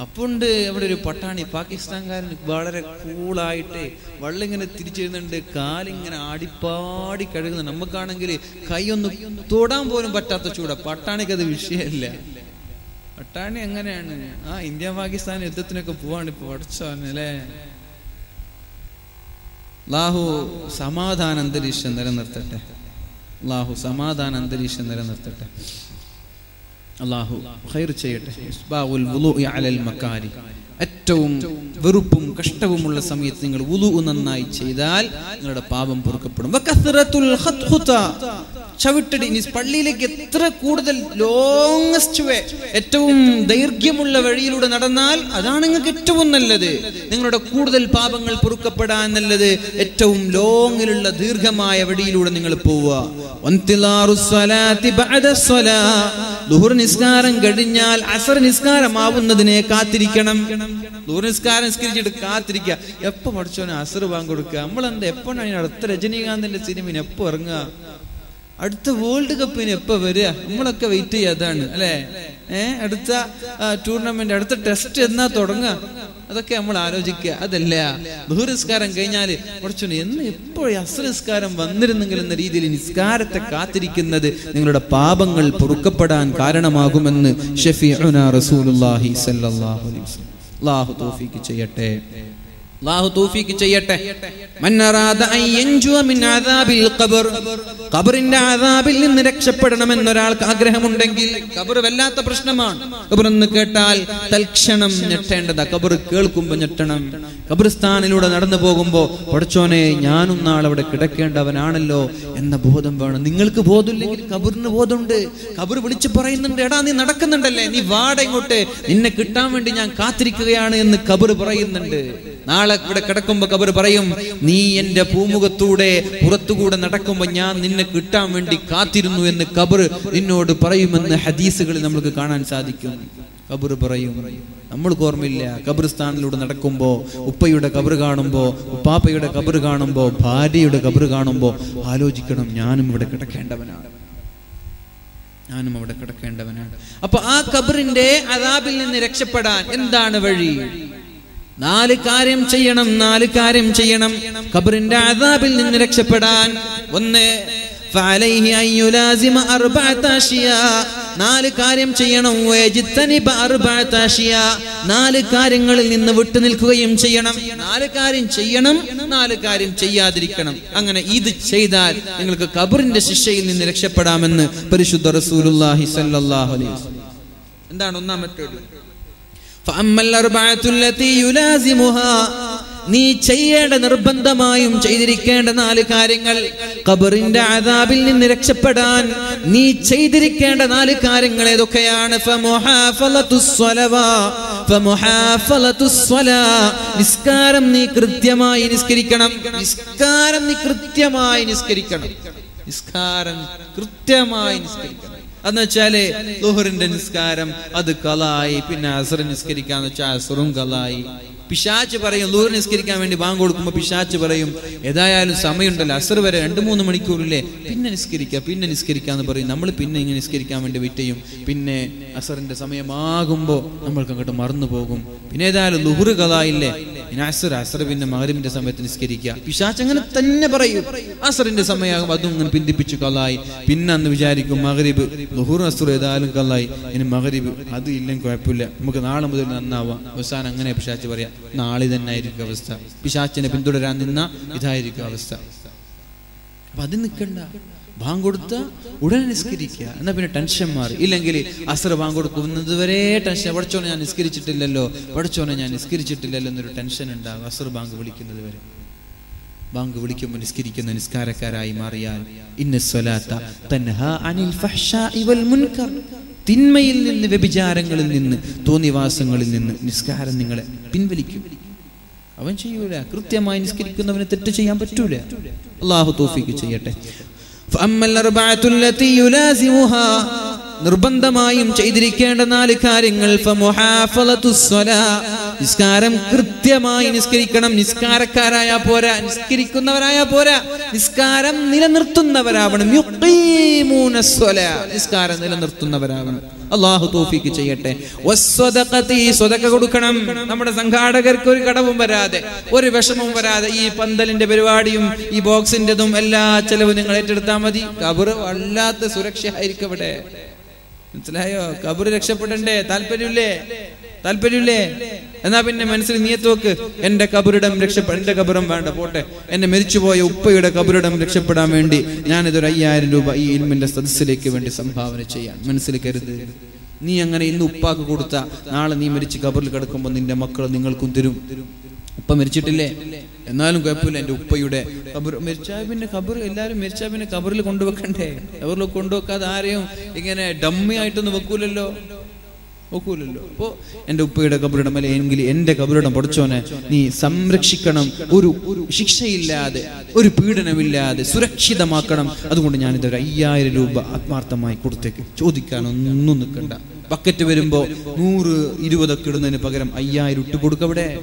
അപ്പുണ്ട് അവിടെ ഒരു പട്ടാണി പാകിസ്ഥാൻകാരൻ വളരെ കൂളായിട്ട് വള്ളിങ്ങനെ തിരിച്ചെഴുന്നുണ്ട് കാലിങ്ങനെ ആടിപ്പാടി കഴുകുന്നു നമുക്കാണെങ്കിൽ കൈയൊന്ന് തൊടാൻ പോലും പറ്റാത്ത ചൂട. പട്ടാണിക്ക് അത് വിഷയമല്ല. പട്ടാണി എങ്ങനെയാണ്? ആ ഇന്ത്യ പാകിസ്ഥാൻ യുദ്ധത്തിനൊക്കെ പോവാണ് ഇപ്പൊ അടച്ചല്ലേ ലാഹു സമാധാന അന്തരീക്ഷം നിലനിർത്തട്ടെ. ലാഹു സമാധാന അന്തരീക്ഷം നിലനിർത്തട്ടെ. അള്ളാഹു ഖൈർ ചെയ്യട്ടെ. മക്കാരി ഏറ്റവും വെറുപ്പും കഷ്ടവുമുള്ള സമയത്ത് നിങ്ങൾ ഉലു നന്നായി ചെയ്താൽ നിങ്ങളുടെ പാപം പൊറുക്കപ്പെടും. ചവിട്ടടി. ഇനി പള്ളിയിലേക്ക് എത്ര കൂടുതൽ ലോങ്ങസ്റ്റ് വേ ഏറ്റവും ദൈർഘ്യമുള്ള വഴിയിലൂടെ നടന്നാൽ അതാണ് നിങ്ങൾക്ക് ഏറ്റവും നല്ലത്. നിങ്ങളുടെ കൂടുതൽ പാപങ്ങൾ പൊറുക്കപ്പെടാൻ നല്ലത്. ഏറ്റവും ലോങ്ങിലുള്ള ദീർഘമായ വഴിയിലൂടെ നിങ്ങൾ പോവുക. നിസ്കാരം കഴിഞ്ഞാൽ അസർ നിസ്കാരമാവുന്നതിനെ കാത്തിരിക്കണം. ളുഹുർ നിസ്കാരം നിസ്കരിച്ചിട്ട് കാത്തിരിക്കുക. എപ്പോ പഠിച്ചോനെ അസർ വാങ്ങി കൊടുക്കുക നമ്മളെന്താ എപ്പോഴാണ് അടുത്ത രജനീകാന്തിന്റെ സിനിമ എപ്പോ ഇറങ്ങുക? അടുത്ത വേൾഡ് കപ്പിന് എപ്പോ വരിക? നമ്മളൊക്കെ വെയിറ്റ് ചെയ്യുക അതാണ് അല്ലെ? ഏഹ് അടുത്ത ടൂർണമെന്റ് അടുത്ത ടെസ്റ്റ് എന്നാ തുടങ്ങുക? അതൊക്കെ നമ്മൾ ആലോചിക്കുക. അതല്ല ബഹുനിസ്കാരം കഴിഞ്ഞാൽ കുറച്ചു എന്ന് എപ്പോഴും അസുനിസ്കാരം വന്നിരുന്നെങ്കിൽ എന്ന രീതിയിൽ നിസ്കാരത്തെ കാത്തിരിക്കുന്നത് നിങ്ങളുടെ പാപങ്ങൾ പൊറുക്കപ്പെടാൻ കാരണമാകുമെന്ന് ഷെഫി റസൂലുള്ളാഹി സല്ലല്ലാഹു അലൈഹി വസല്ലം. അല്ലാഹു ചെയ്യട്ടെ. അള്ളാഹു തൗഫീഖ് ചെയ്യട്ടെ. ഖബറിന്റെ അദാബിൽ നിന്ന് രക്ഷപ്പെടണമെന്ന് ഒരാൾക്ക് ആഗ്രഹമുണ്ടെങ്കിൽ ഖബർ വല്ലാത്ത പ്രശ്നമാണ്. ഖബർ എന്ന് കേട്ടാൽ തൽക്ഷണം ഞെട്ടേണ്ടതാ. ഖബർ കേൾക്കുമ്പോൾ ഞെട്ടണം. ഖബർസ്ഥാനിലൂടെ നടന്നു പോകുമ്പോ പഠിച്ചോനെ ഞാനും നാളെ അവിടെ കിടക്കേണ്ടവനാണല്ലോ എന്ന ബോധം വേണം. നിങ്ങൾക്ക് ബോധമില്ലെങ്കിൽ ഖബറിന് ബോധമുണ്ട്. ഖബർ വിളിച്ചു പറയുന്നുണ്ട് എടാ നീ നടക്കുന്നുണ്ടല്ലേ? നീ വാട ഇങ്ങോട്ട്. നിന്നെ കിട്ടാൻ വേണ്ടി ഞാൻ കാത്തിരിക്കുകയാണ് എന്ന് ഖബർ പറയുന്നുണ്ട്. നാളെ ഇവിടെ കിടക്കുമ്പോ കബർ പറയും നീ എന്റെ പൂമുഖത്തൂടെ പുറത്തുകൂടെ നടക്കുമ്പോ ഞാൻ നിന്നെ കിട്ടാൻ വേണ്ടി കാത്തിരുന്നു എന്ന് കബർ നിന്നോട് പറയുമെന്ന് ഹദീസുകളിൽ നമുക്ക് കാണാൻ സാധിക്കും. കബർ പറയും നമ്മൾക്ക് ഓർമ്മയില്ല കബർസ്ഥാനിലൂടെ നടക്കുമ്പോ ഉപ്പയുടെ കബർ കാണുമ്പോ ഉപ്പാപ്പയുടെ കബർ കാണുമ്പോ ഭാര്യയുടെ കബർ കാണുമ്പോ ആലോചിക്കണം ഞാനും ഇവിടെ കിടക്കേണ്ടവനാണ്. ഞാനും അവിടെ കിടക്കേണ്ടവനാണ്. അപ്പൊ ആ കബറിന്റെ അതാബിൽ നിന്ന് രക്ഷപ്പെടാൻ എന്താണ് വഴി? നാല് കാര്യം ചെയ്യണം നാല് കാര്യം ചെയ്യണം. ഖബറിന്റെ അതാബിൽ നിന്ന് രക്ഷപ്പെടാൻ. ഒന്ന് നാല് കാര്യം ചെയ്യണം നാല് കാര്യങ്ങളിൽ നിന്ന് വിട്ടു നിൽക്കുകയും ചെയ്യണം. നാല് കാര്യം ചെയ്യണം നാല് കാര്യം ചെയ്യാതിരിക്കണം. അങ്ങനെ ഇത് ചെയ്താൽ നിങ്ങൾക്ക് കബറിന്റെ ശിക്ഷയിൽ നിന്ന് രക്ഷപ്പെടാമെന്ന് പരിശുദ്ധ റസൂലുല്ലാഹി സല്ലാഹു അലൈഹി എന്താണ് ഒന്നാമത്തേത്? നീ ചെയ്യേണ്ട നിർബന്ധമായും ചെയ്തിരിക്കേണ്ട നാല് കാര്യങ്ങൾ. കബറിന്റെ അതാബിൽ നിന്ന് രക്ഷപ്പെടാൻ നീ ചെയ്തിരിക്കേണ്ട നാല് കാര്യങ്ങൾ ഏതൊക്കെയാണ്. നിസ്കാരം നീ കൃത്യമായി നിസ്കരിക്കണം. നിസ്കാരം നീ കൃത്യമായി നിസ്കരിക്കണം. നിസ്കാരം കൃത്യമായി നിസ്കരിക്കണം. എന്ന് വെച്ചാൽ ലുഹറിന്റെ നിസ്കാരം അത് കലായി പിന്നെ അസർ നിസ്കരിക്കാന്ന് വെച്ചാൽ അസറും കലായി. പിശാച്ച് പറയും ലൂർ നിസ്കരിക്കാൻ വേണ്ടി ബാങ്ക് കൊടുക്കുമ്പോൾ പിശാച്ച് പറയും ഏതായാലും സമയമുണ്ടല്ലോ അസർ വരെ രണ്ട് മൂന്ന് മണിക്കൂറില്ലേ? പിന്നെ നിസ്കരിക്കുക പിന്നെ നിസ്കരിക്കാന്ന് പറയും. നമ്മൾ പിന്നെ ഇങ്ങനെ നിസ്കരിക്കാൻ വേണ്ടി വെയിറ്റ് ചെയ്യും പിന്നെ അസറിന്റെ സമയമാകുമ്പോൾ നമ്മൾക്ക് അങ്ങോട്ട് മറന്നു പോകും പിന്നെ ഏതായാലും ലുഹുർ കലായില്ലേ? പിന്നെ മകരിമിന്റെ സമയത്ത് നിസ്കരിക്കുക. പിശാച്ച് അങ്ങനെ തന്നെ പറയും. അസറിന്റെ സമയമാകും അതും അങ്ങനെ പിന്തിപ്പിച്ചു കള്ളായി. പിന്നെ അന്ന് വിചാരിക്കും മകരിബ് അസർ ഏതായാലും കള്ളായി. ഇനി മകരിബ് അത് ഇല്ലെങ്കിൽ കുഴപ്പമില്ല. നമുക്ക് നാളെ മുതൽ നന്നാവാം. അവസാനം അങ്ങനെ പിശാച്ച് പറയാം നാളെ തന്നെ ആയിരിക്കും അവസ്ഥ. പിശാച്ചിനെ പിന്തുടരാൻ നിന്ന ഇതായിരിക്കും അവസ്ഥ. അപ്പൊ അത് നിൽക്കണ്ട ബാങ്ക് കൊടുത്ത ഉടനെ നിസ്കരിക്കുക. എന്നാ പിന്നെ ടെൻഷൻ മാറി. ഇല്ലെങ്കിൽ അസർ ബാങ്ക് കൊടുക്കുന്നത് വരെ ടെൻഷൻ പഠിച്ചോനെ ഞാൻ നിസ്കരിച്ചിട്ടില്ലല്ലോ. പഠിച്ചോനെ ഞാൻ നിസ്കരിച്ചിട്ടില്ലല്ലോ എന്നൊരു ടെൻഷൻ ഉണ്ടാകും. അസർ ബാങ്ക് വിളിക്കുന്നത് വരെ ബാങ്ക് വിളിക്കുമ്പോൾ നിസ്കരിക്കുന്ന നിസ്കാരക്കാരായി മാറിയാൽ ഇന്ന സ്വലാത്ത തൻഹ അനിൽ തിന്മയിൽ നിന്ന് വ്യഭിചാരങ്ങളിൽ നിന്ന് തോന്നിവാസങ്ങളിൽ നിന്ന് നിസ്കാരം നിങ്ങളെ പിൻവലിക്കും. അവൻ ചെയ്യൂല. കൃത്യമായി നിസ്കരിക്കുന്നവന് തെറ്റ് ചെയ്യാൻ പറ്റൂല. അള്ളാഹു തോഫിക്ക് ചെയ്യട്ടെ. നിർബന്ധമായും ചെയ്തിരിക്കേണ്ട നാല് കാര്യങ്ങൾ നിസ്കാരം കൃത്യമായി നിസ്കരിക്കണം. നിസ്കാരക്കാരായ പോരാ നിസ്കരിക്കുന്നവരായ പോരാ. നിസ്കാരം നിലനിർത്തുന്നവരാവണം. നിസ്കാരം നിലനിർത്തുന്നവരാവണം. അള്ളാഹു തോഫിക്ക് ചെയ്യട്ടെ. കൊടുക്കണം. നമ്മുടെ സംഘാടകർക്ക് ഒരു കടവും വരാതെ ഒരു വിഷമവും വരാതെ ഈ പന്തലിന്റെ പരിപാടിയും ഈ ബോക്സിന്റെതും എല്ലാ ചെലവും നിങ്ങൾ ഏറ്റെടുത്താൽ മതി. കബർ വല്ലാത്ത സുരക്ഷയായിരിക്കും ഇവിടെ. മനസ്സിലായോ? കബർ രക്ഷപ്പെടണ്ടേ? താല്പര്യമില്ലേ? താല്പര്യമില്ലേ? എന്നാ പിന്നെ മനസ്സിൽ നീയത്ത് വെക്ക്. എന്റെ കബുരിടം രക്ഷപ്പെട എന്റെ കബുരം വേണ്ട പോട്ടെ. എന്നെ മരിച്ചുപോയ ഉപ്പയുടെ കബുരിടം രക്ഷപ്പെടാൻ വേണ്ടി ഞാനിതൊരു അയ്യായിരം രൂപ ഈ ഇൽമിന്റെ സദസ്സിലേക്ക് വേണ്ടി സംഭാവന ചെയ്യാൻ. മനസ്സിൽ കരുത്. നീ അങ്ങനെ ഇന്ന് ഉപ്പാക്ക് കൊടുത്ത നാളെ നീ മരിച്ച് കബറിൽ കിടക്കുമ്പോൾ നിന്റെ മക്കൾ നിങ്ങൾക്കും തരും. ഉപ്പ മരിച്ചിട്ടില്ലേ? എന്നാലും കുഴപ്പമില്ല എന്റെ ഉപ്പയുടെ കബർ മരിച്ചാൽ പിന്നെ കബർ എല്ലാരും മരിച്ചാൽ പിന്നെ കബറിൽ കൊണ്ടുവെക്കണ്ടേ? കബറിൽ കൊണ്ടുവെക്കാതെ ആരെയും ഇങ്ങനെ ഡമ്മി ആയിട്ടൊന്നും വെക്കൂലല്ലോ? ഒക്കൂലല്ലോ. അപ്പോ എന്റെ ഉപ്പയുടെ കബറിടം അല്ലെ എങ്കിൽ എന്റെ കബറിടം പഠിച്ചോനെ നീ സംരക്ഷിക്കണം. ഒരു ഒരു ശിക്ഷയില്ലാതെ ഒരു പീഡനമില്ലാതെ സുരക്ഷിതമാക്കണം. അതുകൊണ്ട് ഞാനിതൊരു അയ്യായിരം രൂപ ആത്മാർത്ഥമായി കൊടുത്തേക്ക്. ചോദിക്കാനൊന്നും നിൽക്കണ്ട. ബക്കറ്റ് വരുമ്പോ നൂറ് ഇരുപതൊക്കെ ഇടുന്നതിന് പകരം അയ്യായിരം ഇട്ട് കൊടുക്കവിടെ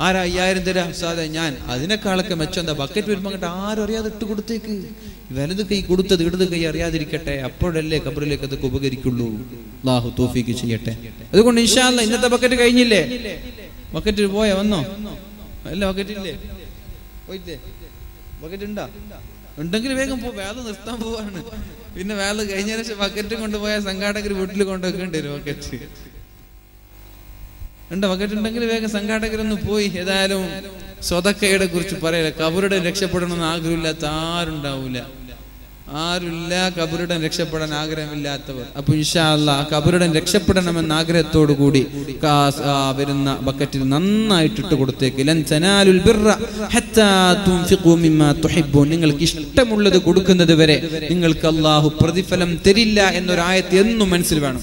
ആരാ അയ്യായിരം തരാം? സാധേ ഞാൻ അതിനേക്കാളൊക്കെ മെച്ചം എന്താ? ബക്കറ്റ് വരുമ്പോ അങ്ങോട്ട് ആരും അറിയാതെ ഇട്ട് കൊടുത്തേക്ക്. വലത് കൈ കൊടുത്തത് ഇടത് കൈ അറിയാതിരിക്കട്ടെ. അപ്പോഴല്ലേ കബറിലേക്ക് അതൊക്കെ ഉപകരിക്കുള്ളൂ. അള്ളാഹു തോഫിക്ക് ചെയ്യട്ടെ. അതുകൊണ്ട് ഇൻഷാല്ല ഇന്നത്തെ ബക്കറ്റ് കഴിഞ്ഞില്ലേ? ബക്കറ്റ് പോയ? വന്നോ? അല്ല ബക്കറ്റ് ഇല്ലേ? പോയില്ലേ? ബക്കറ്റ് ഉണ്ടാ? ഉണ്ടെങ്കിൽ വേഗം പോ. വേല നിർത്താൻ പോവാണ്. പിന്നെ വേല കഴിഞ്ഞ ശേഷം ബക്കറ്റ് കൊണ്ടുപോയാൽ സംഘാടകർ വീട്ടിൽ കൊണ്ടുവെക്കേണ്ടി വരും ബക്കറ്റ് ബക്കറ്റ് ഉണ്ടെങ്കിൽ വേഗം സംഘാടകരൊന്ന് പോയി. ഏതായാലും സ്വതക്കയുടെ കുറിച്ച് പറയല കബറുടെ രക്ഷപ്പെടണമെന്ന് ആഗ്രഹമില്ലാത്ത ആരുണ്ടാവൂല. ആരുമില്ല കബറുടൻ രക്ഷപ്പെടാൻ ആഗ്രഹമില്ലാത്തവർ. അപ്പൊ ഇൻഷാല്ല കബറുടൻ രക്ഷപ്പെടണമെന്ന ആഗ്രഹത്തോടു കൂടി വരുന്ന ബക്കറ്റിൽ നന്നായിട്ട് ഇട്ട് കൊടുത്തേക്ക്. നിങ്ങൾക്ക് ഇഷ്ടമുള്ളത് കൊടുക്കുന്നത് വരെ നിങ്ങൾക്ക് അള്ളാഹു പ്രതിഫലം തരില്ല എന്നൊരായത്ത് എന്നും മനസ്സിൽ വേണം.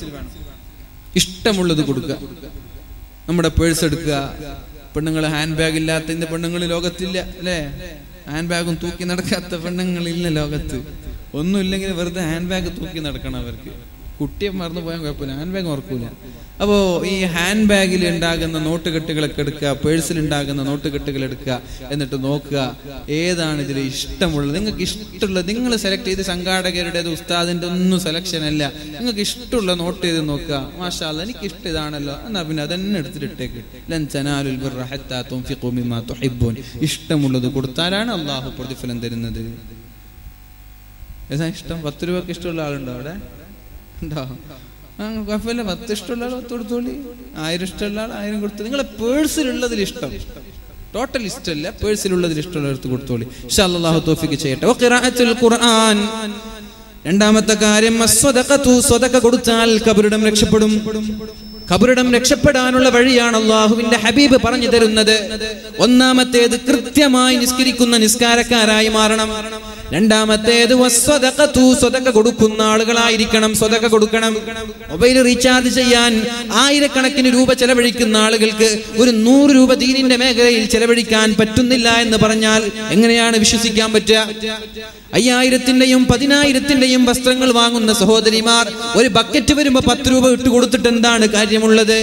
ഇഷ്ടമുള്ളത് കൊടുക്കുക. നമ്മുടെ പേഴ്സ് എടുക്കുക. പെണ്ണുങ്ങൾ ഹാൻഡ് ബാഗ് ഇല്ലാത്ത ഇന്ന് പെണ്ണുങ്ങൾ ലോകത്തില്ല അല്ലേ? ഹാൻഡ് ബാഗും തൂക്കി നടക്കാത്ത പെണ്ണുങ്ങളില്ല ലോകത്ത്. ഒന്നുമില്ലെങ്കിൽ വെറുതെ ഹാൻഡ് ബാഗ് തൂക്കി നടക്കണം അവർക്ക്. കുട്ടിയെ മറന്നു പോയാൽ കുഴപ്പമില്ല. ഹാൻഡ് ബാഗ് ഓർക്കൂല അപ്പോ ഈ ഹാൻഡ് ബാഗിൽ ഉണ്ടാകുന്ന നോട്ടുകെട്ടുകളൊക്കെ എടുക്കുക പേഴ്സിൽ ഉണ്ടാകുന്ന നോട്ടുകെട്ടുകൾ എടുക്കുക എന്നിട്ട് നോക്കുക ഏതാണ് ഇതിൽ ഇഷ്ടമുള്ളത്? നിങ്ങൾക്ക് ഇഷ്ടമുള്ളത് നിങ്ങൾ സെലക്ട് ചെയ്ത് സംഘാടകരുടേത് ഉസ്താദിന്റെ ഒന്നും സെലക്ഷൻ അല്ല. നിങ്ങൾക്ക് ഇഷ്ടമുള്ള നോട്ട് ചെയ്ത് നോക്കുക. മാഷാ എനിക്ക് ഇഷ്ടം ഇതാണല്ലോ. എന്നാ പിന്നെ അതന്നെ എടുത്തിട്ടിട്ടേക്ക് ഇഷ്ടമുള്ളത് കൊടുത്താലാണ് അള്ളാഹു പ്രതിഫലം തരുന്നത്. ഇഷ്ടം? പത്ത് രൂപക്ക് ഇഷ്ടമുള്ള ആളുണ്ടോ അവിടെ? ഉണ്ടോ? കുഴപ്പമില്ല. പത്ത് ഇഷ്ടമുള്ള ആൾ പത്ത് കൊടുത്തോളി. ആയിരം ഇഷ്ടമുള്ള ആൾ ആയിരം കൊടുത്തു നിങ്ങളെ പേഴ്സിലുള്ളതിൽ ഇഷ്ടം. ടോട്ടൽ ഇഷ്ടമല്ല പേഴ്സിലുള്ളതിൽ ഇഷ്ടമുള്ള എടുത്ത് കൊടുത്തോളി തോഫിക്ക് ചെയ്യട്ടെ. ഖുർആൻ. രണ്ടാമത്തെ കാര്യം കൊടുത്താൽ കബറിടം രക്ഷപ്പെടും. കബറിടം രക്ഷപ്പെടാനുള്ള വഴിയാണ് അള്ളാഹുവിന്റെ ഹബീബ് പറഞ്ഞു തരുന്നത്. ഒന്നാമത്തേത് കൃത്യമായി നിസ്കരിക്കുന്ന നിസ്കാരക്കാരായി മാറണം. രണ്ടാമത്തേത് സ്വതക്ക കൊടുക്കുന്ന ആളുകളായിരിക്കണം സ്വതക്ക കൊടുക്കണം. മൊബൈൽ റീചാർജ് ചെയ്യാൻ ആയിരക്കണക്കിന് രൂപ ചെലവഴിക്കുന്ന ആളുകൾക്ക് ഒരു നൂറ് രൂപ ദീനിന്റെ മേഖലയിൽ ചെലവഴിക്കാൻ പറ്റുന്നില്ല എന്ന് പറഞ്ഞാൽ എങ്ങനെയാണ് വിശ്വസിക്കാൻ പറ്റുക? അയ്യായിരത്തിന്റെയും പതിനായിരത്തിന്റെയും വസ്ത്രങ്ങൾ വാങ്ങുന്ന സഹോദരിമാർ ഒരു ബക്കറ്റ് വരുമ്പോ പത്ത് രൂപ ഇട്ട് കൊടുത്തിട്ട് എന്താണ് കാര്യമുള്ളത്?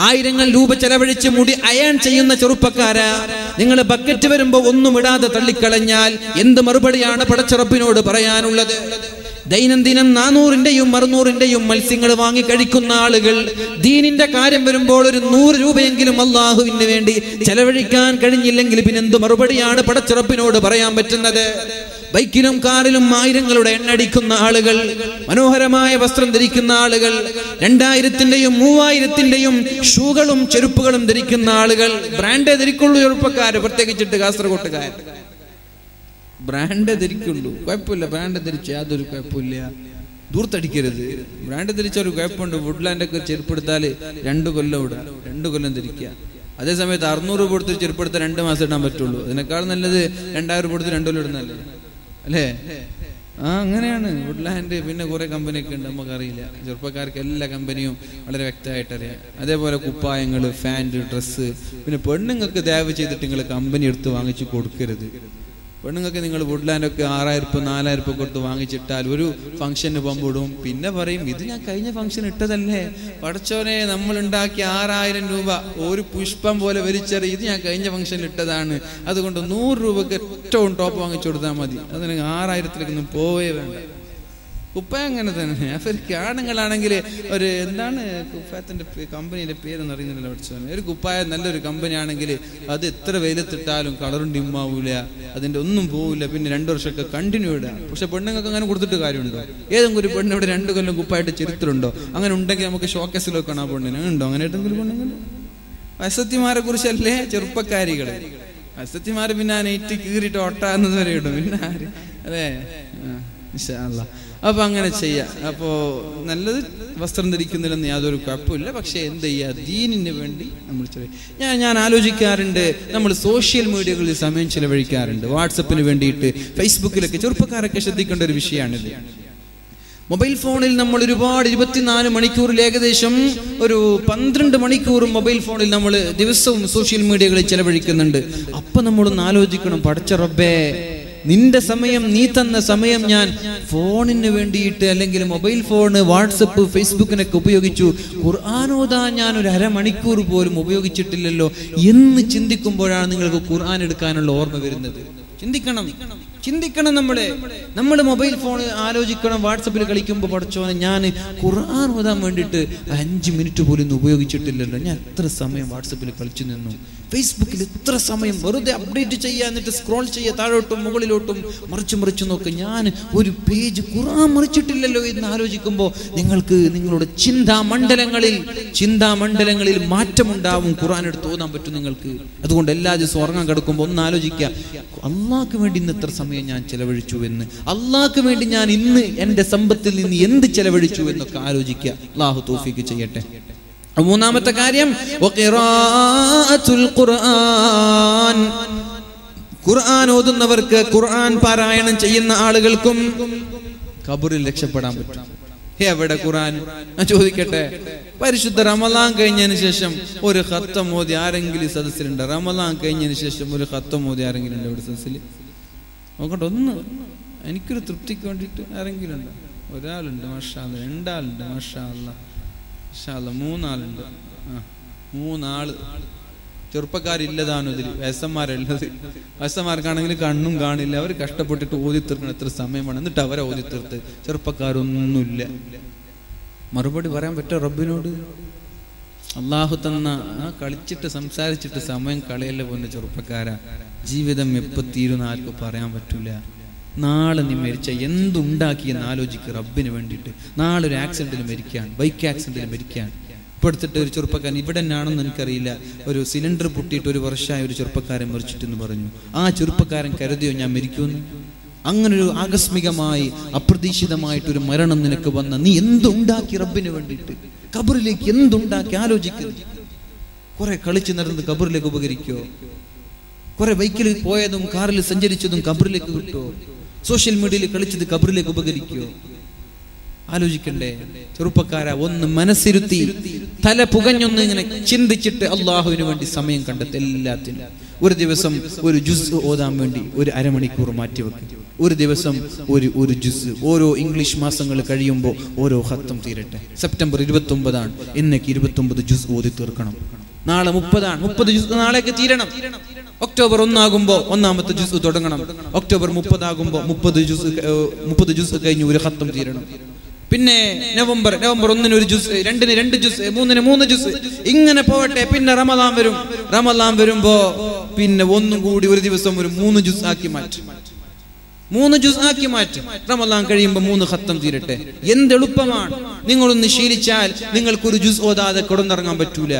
ആയിരങ്ങൾ രൂപ ചെലവഴിച്ച് മുടി അയൺ ചെയ്യുന്ന ചെറുപ്പക്കാരാ. നിങ്ങൾ ബക്കറ്റ് വരുമ്പോ ഒന്നും ഇടാതെ തള്ളിക്കളഞ്ഞാൽ എന്ത് മറുപടിയാണ് പടച്ചുറപ്പിനോട് പറയാനുള്ളത്? ദൈനംദിനം നാനൂറിന്റെയും അറുനൂറിന്റെയും മത്സ്യങ്ങൾ വാങ്ങി കഴിക്കുന്ന ആളുകൾ ദീനിന്റെ കാര്യം വരുമ്പോൾ ഒരു നൂറ് രൂപയെങ്കിലും അള്ളാഹുവിന് വേണ്ടി ചെലവഴിക്കാൻ കഴിഞ്ഞില്ലെങ്കിൽ പിന്നെന്ത് മറുപടിയാണ് പടച്ചുറപ്പിനോട് പറയാൻ പറ്റുന്നത്? ബൈക്കിലും കാറിലും ആയിരങ്ങളുടെ എണ്ണടിക്കുന്ന ആളുകൾ മനോഹരമായ വസ്ത്രം ധരിക്കുന്ന ആളുകൾ രണ്ടായിരത്തിന്റെയും മൂവായിരത്തിന്റെയും ഷൂകളും ചെരുപ്പുകളും ധരിക്കുന്ന ആളുകൾ. ബ്രാൻഡേ ധരിക്കുള്ളൂ ചെറുപ്പക്കാര് പ്രത്യേകിച്ചിട്ട് കാസർഗോട്ടുകാർ ബ്രാൻഡ് ധരിക്കുള്ളൂ. കുഴപ്പമില്ല ബ്രാൻഡ് ധരിച്ച് യാതൊരു കുഴപ്പമില്ല. ദൂർത്തടിക്കരുത്. ബ്രാൻഡ് ധരിച്ച ഒരു കുഴപ്പമുണ്ട്. വുഡ്ലാൻഡ് ഒക്കെ ചെരുപ്പെടുത്താൽ രണ്ട് കൊല്ലം ഇടാം രണ്ട് കൊല്ലം ധരിക്കുക. അതേസമയത്ത് അറുന്നൂറ് രൂപ കൊടുത്ത് ചെരുപ്പെടുത്താൻ രണ്ട് മാസം ഇടാൻ പറ്റുള്ളൂ. അതിനേക്കാൾ നല്ലത് രണ്ടായിരം രൂപ കൊടുത്ത് രണ്ടു കൊല്ലം ഇടുന്നല്ലേ അല്ലേ? ആ അങ്ങനെയാണ്. വുഡ്ലാൻഡ് പിന്നെ കുറെ കമ്പനിയൊക്കെ ഉണ്ട് നമുക്കറിയില്ല. ചെറുപ്പക്കാർക്ക് എല്ലാ കമ്പനിയും വളരെ വ്യക്തമായിട്ട് അറിയാം അതേപോലെ കുപ്പായങ്ങൾ ഫാന്റ് ഡ്രസ്സ്. പിന്നെ പെണ്ണുങ്ങൾക്ക് ദയവ് ചെയ്തിട്ട് നിങ്ങൾ കമ്പനി എടുത്ത് വാങ്ങിച്ചു കൊടുക്കരുത്. പെണ്ണുങ്ങൾക്ക് നിങ്ങൾ വുഡ്ലാൻഡൊക്കെ ആറായിരം ഉപ്പ് നാലായിരം ഉപ്പ് കൊടുത്ത് വാങ്ങിച്ചിട്ടാൽ ഒരു ഫംഗ്ഷന് പോകുമ്പോഴും പിന്നെ പറയും ഇത് ഞാൻ കഴിഞ്ഞ ഫംഗ്ഷൻ ഇട്ടതല്ലേ? പടച്ചോനെ നമ്മൾ ഉണ്ടാക്കിയ ആറായിരം രൂപ ഒരു പുഷ്പം പോലെ വരിച്ചറി ഇത് ഞാൻ കഴിഞ്ഞ ഫംഗ്ഷനിൽ ഇട്ടതാണ്. അതുകൊണ്ട് നൂറ് രൂപക്ക് ഏറ്റവും ടോപ്പ് വാങ്ങിച്ചു കൊടുത്താൽ മതി. അതിന് ആറായിരത്തിലേക്കൊന്നും പോവേ വേണ്ട. കുപ്പായ അങ്ങനെ തന്നെ. അവർക്ക് ആണുങ്ങളാണെങ്കിൽ ഒരു എന്താണ് കുപ്പായത്തിന്റെ കമ്പനിയുടെ പേരൊന്നും അറിയുന്നില്ല പഠിച്ചോനെ ഒരു കുപ്പായ നല്ലൊരു കമ്പനി ആണെങ്കിൽ അത് എത്ര വെയിലത്തിട്ടാലും കളറും ഡിമ്മാവൂല അതിന്റെ ഒന്നും പോവില്ല പിന്നെ രണ്ടു വർഷമൊക്കെ കണ്ടിന്യൂ ഇടുക പക്ഷെ പെണ്ണുങ്ങൾക്ക് അങ്ങനെ കൊടുത്തിട്ട് കാര്യമുണ്ടോ? ഏതെങ്കിലും ഒരു പെണ്ണ് ഇവിടെ രണ്ടു കൊല്ലം കുപ്പായിട്ട് ചരിത്രമുണ്ടോ അങ്ങനെ ഉണ്ടെങ്കിൽ നമുക്ക് ഷോക്കേസിൽ വെക്കണം ആ പെണ്ണിന്. ഉണ്ടോ അങ്ങനെ ഏതെങ്കിലും പെണ്ണുങ്ങൾ? വസത്തിമാരെ കുറിച്ചല്ലേ ചെറുപ്പക്കാരികൾ വസത്തിമാര് പിന്നെ ആ നെയ്റ്റ് കീറിയിട്ട് ഒട്ടാന്നത് വരെ ഇടും. പിന്നെ ആര്? അതെ. ഇൻഷാ അല്ലാ. അപ്പൊ അങ്ങനെ ചെയ്യാം. അപ്പോ നല്ലത് വസ്ത്രം ധരിക്കുന്നില്ലെന്ന് യാതൊരു കുഴപ്പമില്ല. പക്ഷേ എന്ത് ചെയ്യുക ദീനിന് വേണ്ടി നമ്മൾ ഞാൻ ഞാൻ ആലോചിക്കാറുണ്ട്. നമ്മൾ സോഷ്യൽ മീഡിയകളിൽ സമയം ചെലവഴിക്കാറുണ്ട്. വാട്സപ്പിന് വേണ്ടിയിട്ട് ഫേസ്ബുക്കിലൊക്കെ ചെറുപ്പക്കാരൊക്കെ ശ്രദ്ധിക്കേണ്ട ഒരു വിഷയമാണിത്. മൊബൈൽ ഫോണിൽ നമ്മൾ ഒരുപാട് ഇരുപത്തിനാല് മണിക്കൂറിൽ ഏകദേശം ഒരു പന്ത്രണ്ട് മണിക്കൂറും മൊബൈൽ ഫോണിൽ നമ്മൾ ദിവസവും സോഷ്യൽ മീഡിയകളിൽ ചെലവഴിക്കുന്നുണ്ട്. അപ്പൊ നമ്മളൊന്ന് ആലോചിക്കണം. പടച്ച റബ്ബേ നിന്റെ സമയം നീ തന്ന സമയം ഞാൻ ഫോണിന് വേണ്ടിയിട്ട് അല്ലെങ്കിൽ മൊബൈൽ ഫോണ് വാട്സപ്പ് ഫേസ്ബുക്കിനൊക്കെ ഉപയോഗിച്ചു. ഖുർആാനോദാ ഞാൻ ഒരു അരമണിക്കൂർ പോലും ഉപയോഗിച്ചിട്ടില്ലല്ലോ എന്ന് ചിന്തിക്കുമ്പോഴാണ് നിങ്ങൾക്ക് ഖുർആൻ എടുക്കാനുള്ള ഓർമ്മ വരുന്നത്. ചിന്തിക്കണം. ചിന്തിക്കണം നമ്മൾ. നമ്മൾ മൊബൈൽ ഫോൺ ആലോചിക്കണം വാട്സപ്പിൽ കളിക്കുമ്പോൾ പഠിച്ചോനെ ഞാൻ ഖുർആൻ ഓതാൻ വേണ്ടിയിട്ട് അഞ്ച് മിനിറ്റ് പോലും ഉപയോഗിച്ചിട്ടില്ലല്ലോ. ഞാൻ എത്ര സമയം വാട്സപ്പിൽ കളിച്ചു നിന്നു. ഫേസ്ബുക്കിൽ ഇത്ര സമയം വെറുതെ അപ്ഡേറ്റ് ചെയ്യുക സ്ക്രോൾ ചെയ്യുക താഴോട്ടും മുകളിലോട്ടും മറിച്ച് മറിച്ച് നോക്കുക ഞാൻ ഒരു പേജ് ഖുർആൻ മറിച്ചിട്ടില്ലല്ലോ എന്ന് ആലോചിക്കുമ്പോൾ നിങ്ങൾക്ക് നിങ്ങളുടെ ചിന്താ മണ്ഡലങ്ങളിൽ ചിന്താ മണ്ഡലങ്ങളിൽ മാറ്റമുണ്ടാവും. ഖുറാൻ എടുത്ത് തോന്നാൻ പറ്റും നിങ്ങൾക്ക്. അതുകൊണ്ട് എല്ലാ ദിവസവും ഉറങ്ങാൻ കിടക്കുമ്പോൾ ഒന്ന് ആലോചിക്കുക അള്ളാഹ്ക്ക് വേണ്ടി ഇന്ന് എത്ര സമയം ഞാൻ ചെലവഴിച്ചു എന്ന്. അള്ളാഹ്ക്ക് വേണ്ടി ഞാൻ ഇന്ന് എന്റെ സമ്പത്തിൽ നിന്ന് എന്ത് ചെലവഴിച്ചു എന്നൊക്കെ ആലോചിക്കുക അള്ളാഹു തോഫിക്ക് ചെയ്യട്ടെ. മൂന്നാമത്തെ കാര്യം ഖുർആൻ. ഖുർആൻ ഓതുന്നവർക്ക് ഖുർആൻ പാരായണം ചെയ്യുന്ന ആളുകൾക്കും കബറിൽ രക്ഷപ്പെടാൻ പറ്റും. എവിടെ ഖുർആൻ? ഞാൻ ചോദിക്കട്ടെ. പരിശുദ്ധ റമലാൻ കഴിഞ്ഞതിന് ശേഷം ഒരു ഹത്തം മോദി ആരെങ്കിലും സദസ്സിലുണ്ട്? റമലാൻ കഴിഞ്ഞതിന് ശേഷം ഒരു ഹത്തം മോദി ആരെങ്കിലും ഉണ്ട് ഇവിടെ സദസ്സിൽ? നോക്കട്ടെ ഒന്ന്. എനിക്കൊരു തൃപ്തിക്ക് വേണ്ടിയിട്ട് ആരെങ്കിലും ഉണ്ടോ? ഒരാളുണ്ട് മഷാ രണ്ടാളുണ്ട് മഷാ മൂന്നാളുണ്ട്. മൂന്നാൾ. ചെറുപ്പക്കാരില്ലതാണോ ഇതിൽ വയസ്സന്മാരുള്ളത് വയസ്സന്മാർക്കാണെങ്കിൽ കണ്ണും കാണില്ല. അവർ കഷ്ടപ്പെട്ടിട്ട് ഓതി തീർക്കണം എത്ര സമയം വേണം. എന്നിട്ട് അവരെ ഓതി തീർത്ത് ചെറുപ്പക്കാരൊന്നുമില്ല. മറുപടി പറയാൻ പറ്റുമോ റബ്ബിനോട്? അള്ളാഹു തന്ന കളിച്ചിട്ട് സംസാരിച്ചിട്ട് സമയം കളയല്ല പോന്നെ ചെറുപ്പക്കാരാ? ജീവിതം എപ്പോ തീരുന്ന ആർക്കും പറയാൻ പറ്റൂല. നാളെ നീ മരിച്ച എന്തുണ്ടാക്കിയെന്ന് ആലോചിക്കുക റബ്ബിന് വേണ്ടിയിട്ട്. നാളെ ഒരു ആക്സിഡന്റിൽ മരിക്കാൻ ബൈക്ക് ആക്സിഡന്റിൽ മരിക്കാൻ. ഇപ്പൊ എടുത്തിട്ട് ഒരു ചെറുപ്പക്കാരൻ ഇവിടെ തന്നെയാണെന്ന് എനിക്കറിയില്ല. ഒരു സിലിണ്ടർ പൊട്ടിയിട്ട് ഒരു വർഷമായ ഒരു ചെറുപ്പക്കാരൻ മരിച്ചിട്ടെന്ന് പറഞ്ഞു. ആ ചെറുപ്പക്കാരൻ കരുതിയോ ഞാൻ മരിക്കുമെന്ന്? അങ്ങനെ ഒരു ആകസ്മികമായി അപ്രതീക്ഷിതമായിട്ട് ഒരു മരണം നിനക്ക് വന്ന നീ എന്തുണ്ടാക്കി റബ്ബിന് വേണ്ടിയിട്ട്? കബറിലേക്ക് എന്തുണ്ടാക്കി ആലോചിക്കുന്നു കുറെ കളിച്ചു നടന്ന് കബറിലേക്ക് ഉപകരിക്കോ? കുറെ ബൈക്കിൽ പോയതും കാറിൽ സഞ്ചരിച്ചതും കബറിലേക്ക് കിട്ടുമോ സോഷ്യൽ മീഡിയയിൽ കളിച്ചത് കബറിലേക്ക് ഉപകരിക്കോ? ആലോചിക്കണ്ടേ. ചെറുപ്പക്കാര ഒന്ന് മനസ്സിരുത്തി തല പുകഞ്ഞൊന്ന് ഇങ്ങനെ ചിന്തിച്ചിട്ട് അള്ളാഹുവിന് വേണ്ടി സമയം കണ്ടെത്തി എല്ലാത്തിനും. ഒരു ദിവസം ഒരു ജുസ് ഓതാൻ വേണ്ടി ഒരു അരമണിക്കൂർ മാറ്റിവെക്കും ഒരു ദിവസം ഒരു ഒരു ജുസ് ഓരോ ഇംഗ്ലീഷ് മാസങ്ങൾ കഴിയുമ്പോൾ ഓരോ ഹത്തം തീരട്ടെ. സെപ്റ്റംബർ ഇരുപത്തി ഒമ്പതാണ് ഇന്നേക്ക് ഇരുപത്തി ഒമ്പത് ജുസ് ഓതി തീർക്കണം. നാളെ മുപ്പതാണ്. മുപ്പത് ജുസ് നാളേക്ക് തീരണം. ഒക്ടോബർ ഒന്നാകുമ്പോ ഒന്നാമത്തെ ജുസ് തുടങ്ങണം. ഒക്ടോബർ മുപ്പതാകുമ്പോ മുപ്പത് ജുസ് മുപ്പത് ജുസ് കഴിഞ്ഞ് ഒരു ഹത്തം തീരണം. പിന്നെ നവംബർ നവംബർ ഒന്നിന് ഒരു ജ്യൂസ് രണ്ടിന് രണ്ട് ജ്യൂസ് മൂന്നിന് മൂന്ന് ജ്യൂസ് ഇങ്ങനെ പോവട്ടെ പിന്നെ റമദാൻ വരും. റമദാൻ വരുമ്പോ പിന്നെ ഒന്നും കൂടി ഒരു ദിവസം ഒരു മൂന്ന് ജ്യൂസ് ആക്കി മാറ്റും. മൂന്ന് ജ്യൂസ് ആക്കി മാറ്റും. റമദാൻ കഴിയുമ്പോൾ മൂന്ന് ഹത്തം തീരട്ടെ. എന്തെളുപ്പമാണ്. നിങ്ങളൊന്ന് ശീലിച്ചാൽ നിങ്ങൾക്കൊരു ജ്യൂസ് ഓതാതെ കിടന്നിറങ്ങാൻ പറ്റൂല.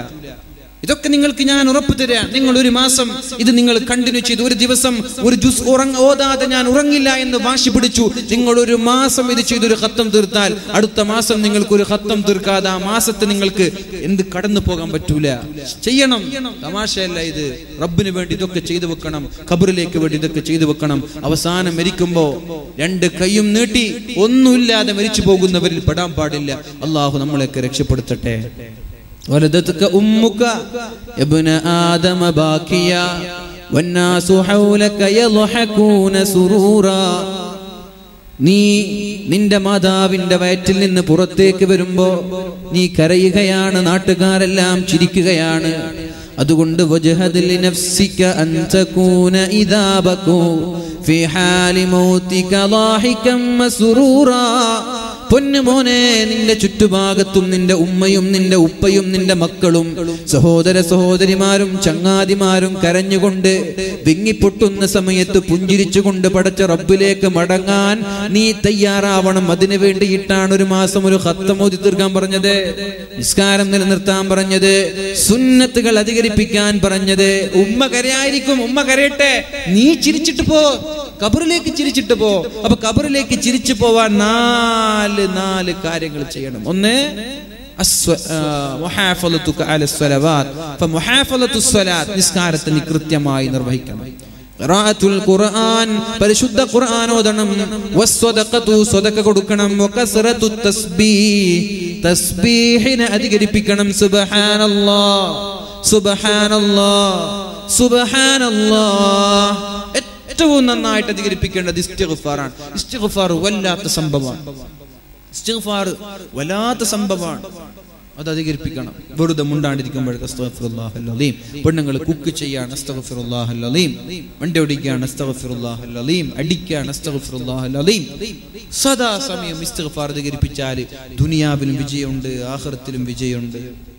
ഇതൊക്കെ നിങ്ങൾക്ക് ഞാൻ ഉറപ്പ് തരാം. നിങ്ങൾ ഒരു മാസം ഇത് നിങ്ങൾ കണ്ടിന്യൂ ചെയ്തു. ഒരു ദിവസം ഒരു ജ്യൂസ് ഉറങ്ങ ഓതാതെ ഞാൻ ഉറങ്ങില്ല എന്ന് വാശി പിടിച്ചു. നിങ്ങൾ ഒരു മാസം ഇത് ചെയ്തൊരു ഹത്തം തീർത്താൽ അടുത്ത മാസം നിങ്ങൾക്ക് ഒരു ഹത്തം തീർക്കാതെ ആ മാസത്തെ നിങ്ങൾക്ക് എന്ത് കടന്നു പോകാൻ പറ്റൂല. ചെയ്യണം. തമാശയല്ല ഇത്. റബ്ബിന് വേണ്ടി ഇതൊക്കെ ചെയ്തു വെക്കണം. ഖബറിലേക്ക് വേണ്ടി ഇതൊക്കെ ചെയ്തു വെക്കണം. അവസാനം മരിക്കുമ്പോ രണ്ട് കൈയും നീട്ടി ഒന്നുമില്ലാതെ മരിച്ചു പോകുന്നവരിൽ പെടാൻ പാടില്ല. അള്ളാഹു നമ്മളെയൊക്കെ രക്ഷപ്പെടുത്തട്ടെ. ولدتك أمك يا ابن آدم باكيا والناس حولك يضحكون سرورا നീ നിന്റെ മാതാവിന്റെ വയറ്റിൽ നിന്ന് പുറത്തേക്ക് വരുമ്പോ നീ കരയുകയാണ് നാട്ടുകാരെല്ലാം ചിരിക്കുകയാണ് അതുകൊണ്ട് വജ്ഹദ് ലിനഫ്സിക അൻ തകൂന ഇദാ ബകൂ ഫി ഹാലി മൗതിക ളാഹികം മസ്റൂറാ പൊന്നുമോനെ നിന്റെ ചുറ്റുഭാഗത്തും നിന്റെ ഉമ്മയും നിന്റെ ഉപ്പയും നിന്റെ മക്കളും സഹോദര സഹോദരിമാരും ചങ്ങാതിമാരും കരഞ്ഞുകൊണ്ട് വിങ്ങിപ്പൊട്ടുന്ന സമയത്ത് പുഞ്ചിരിച്ചുകൊണ്ട് പടച്ച റബ്ബിലേക്ക് മടങ്ങാൻ നീ തയ്യാറാവണം. അതിനു വേണ്ടിയിട്ടാണ് ഒരു മാസം ഒരു ഹത്തമോതി തീർക്കാൻ പറഞ്ഞത് നിസ്കാരം നിലനിർത്താൻ പറഞ്ഞത് സുന്നത്തുകൾ അധികരിപ്പിക്കാൻ പറഞ്ഞത്. ഉമ്മ കരയായിരിക്കും ഉമ്മ കരയട്ടെ. നീ ചിരിച്ചിട്ട് പോ. കബറിലേക്ക് ചിരിച്ചിട്ട് പോ. അപ്പൊ കബറിലേക്ക് ചിരിച്ചു പോവാൻ നാല് നാല് കാര്യങ്ങൾ ചെയ്യണം. ഒന്ന് നിസ്കാരത്തെ കൃത്യമായി നിർവഹിക്കണം. ഖുർആൻ പരിശുദ്ധ ഖുർആൻ ഓതണം. സദഖ കൊടുക്കണം. തസ്ബീഹ് തസ്ബീഹിനെ അധികരിപ്പിക്കണം. സുബ്ഹാനല്ലാഹ് സുബ്ഹാനല്ലാഹ് സുബ്ഹാനല്ലാഹ് ഏറ്റവും നന്നായിട്ട് അധികരിപ്പിക്കേണ്ടത് ഇസ്തിഗ്ഫാറാണ്. ഇസ്തിഗ്ഫാർ വല്ലാത്ത സംഭവമാണ്. ഇസ്തിഗ്ഫാർ വല്ലാത്ത സംഭവമാണ്. അത് അധികരിപ്പിക്കണം. വെറുതെ മുണ്ടാണ്ടിരിക്കുമ്പോഴേക്ക് പെണ്ണുങ്ങൾ കുക്ക് ചെയ്യാണ് വണ്ടി ഓടിക്കുകയാണ് അസ്തഗ്ഫിറുല്ലാഹല്ലീം അടിക്കുകയാണ് അസ്തഗ്ഫിറുല്ലാഹല്ലീം സദാ സമയം ഇസ്തിഗ്ഫാർ അധികരിപ്പിച്ചാൽ ദുനിയാവിലും വിജയമുണ്ട് ആഹ്റത്തിലും വിജയമുണ്ട്.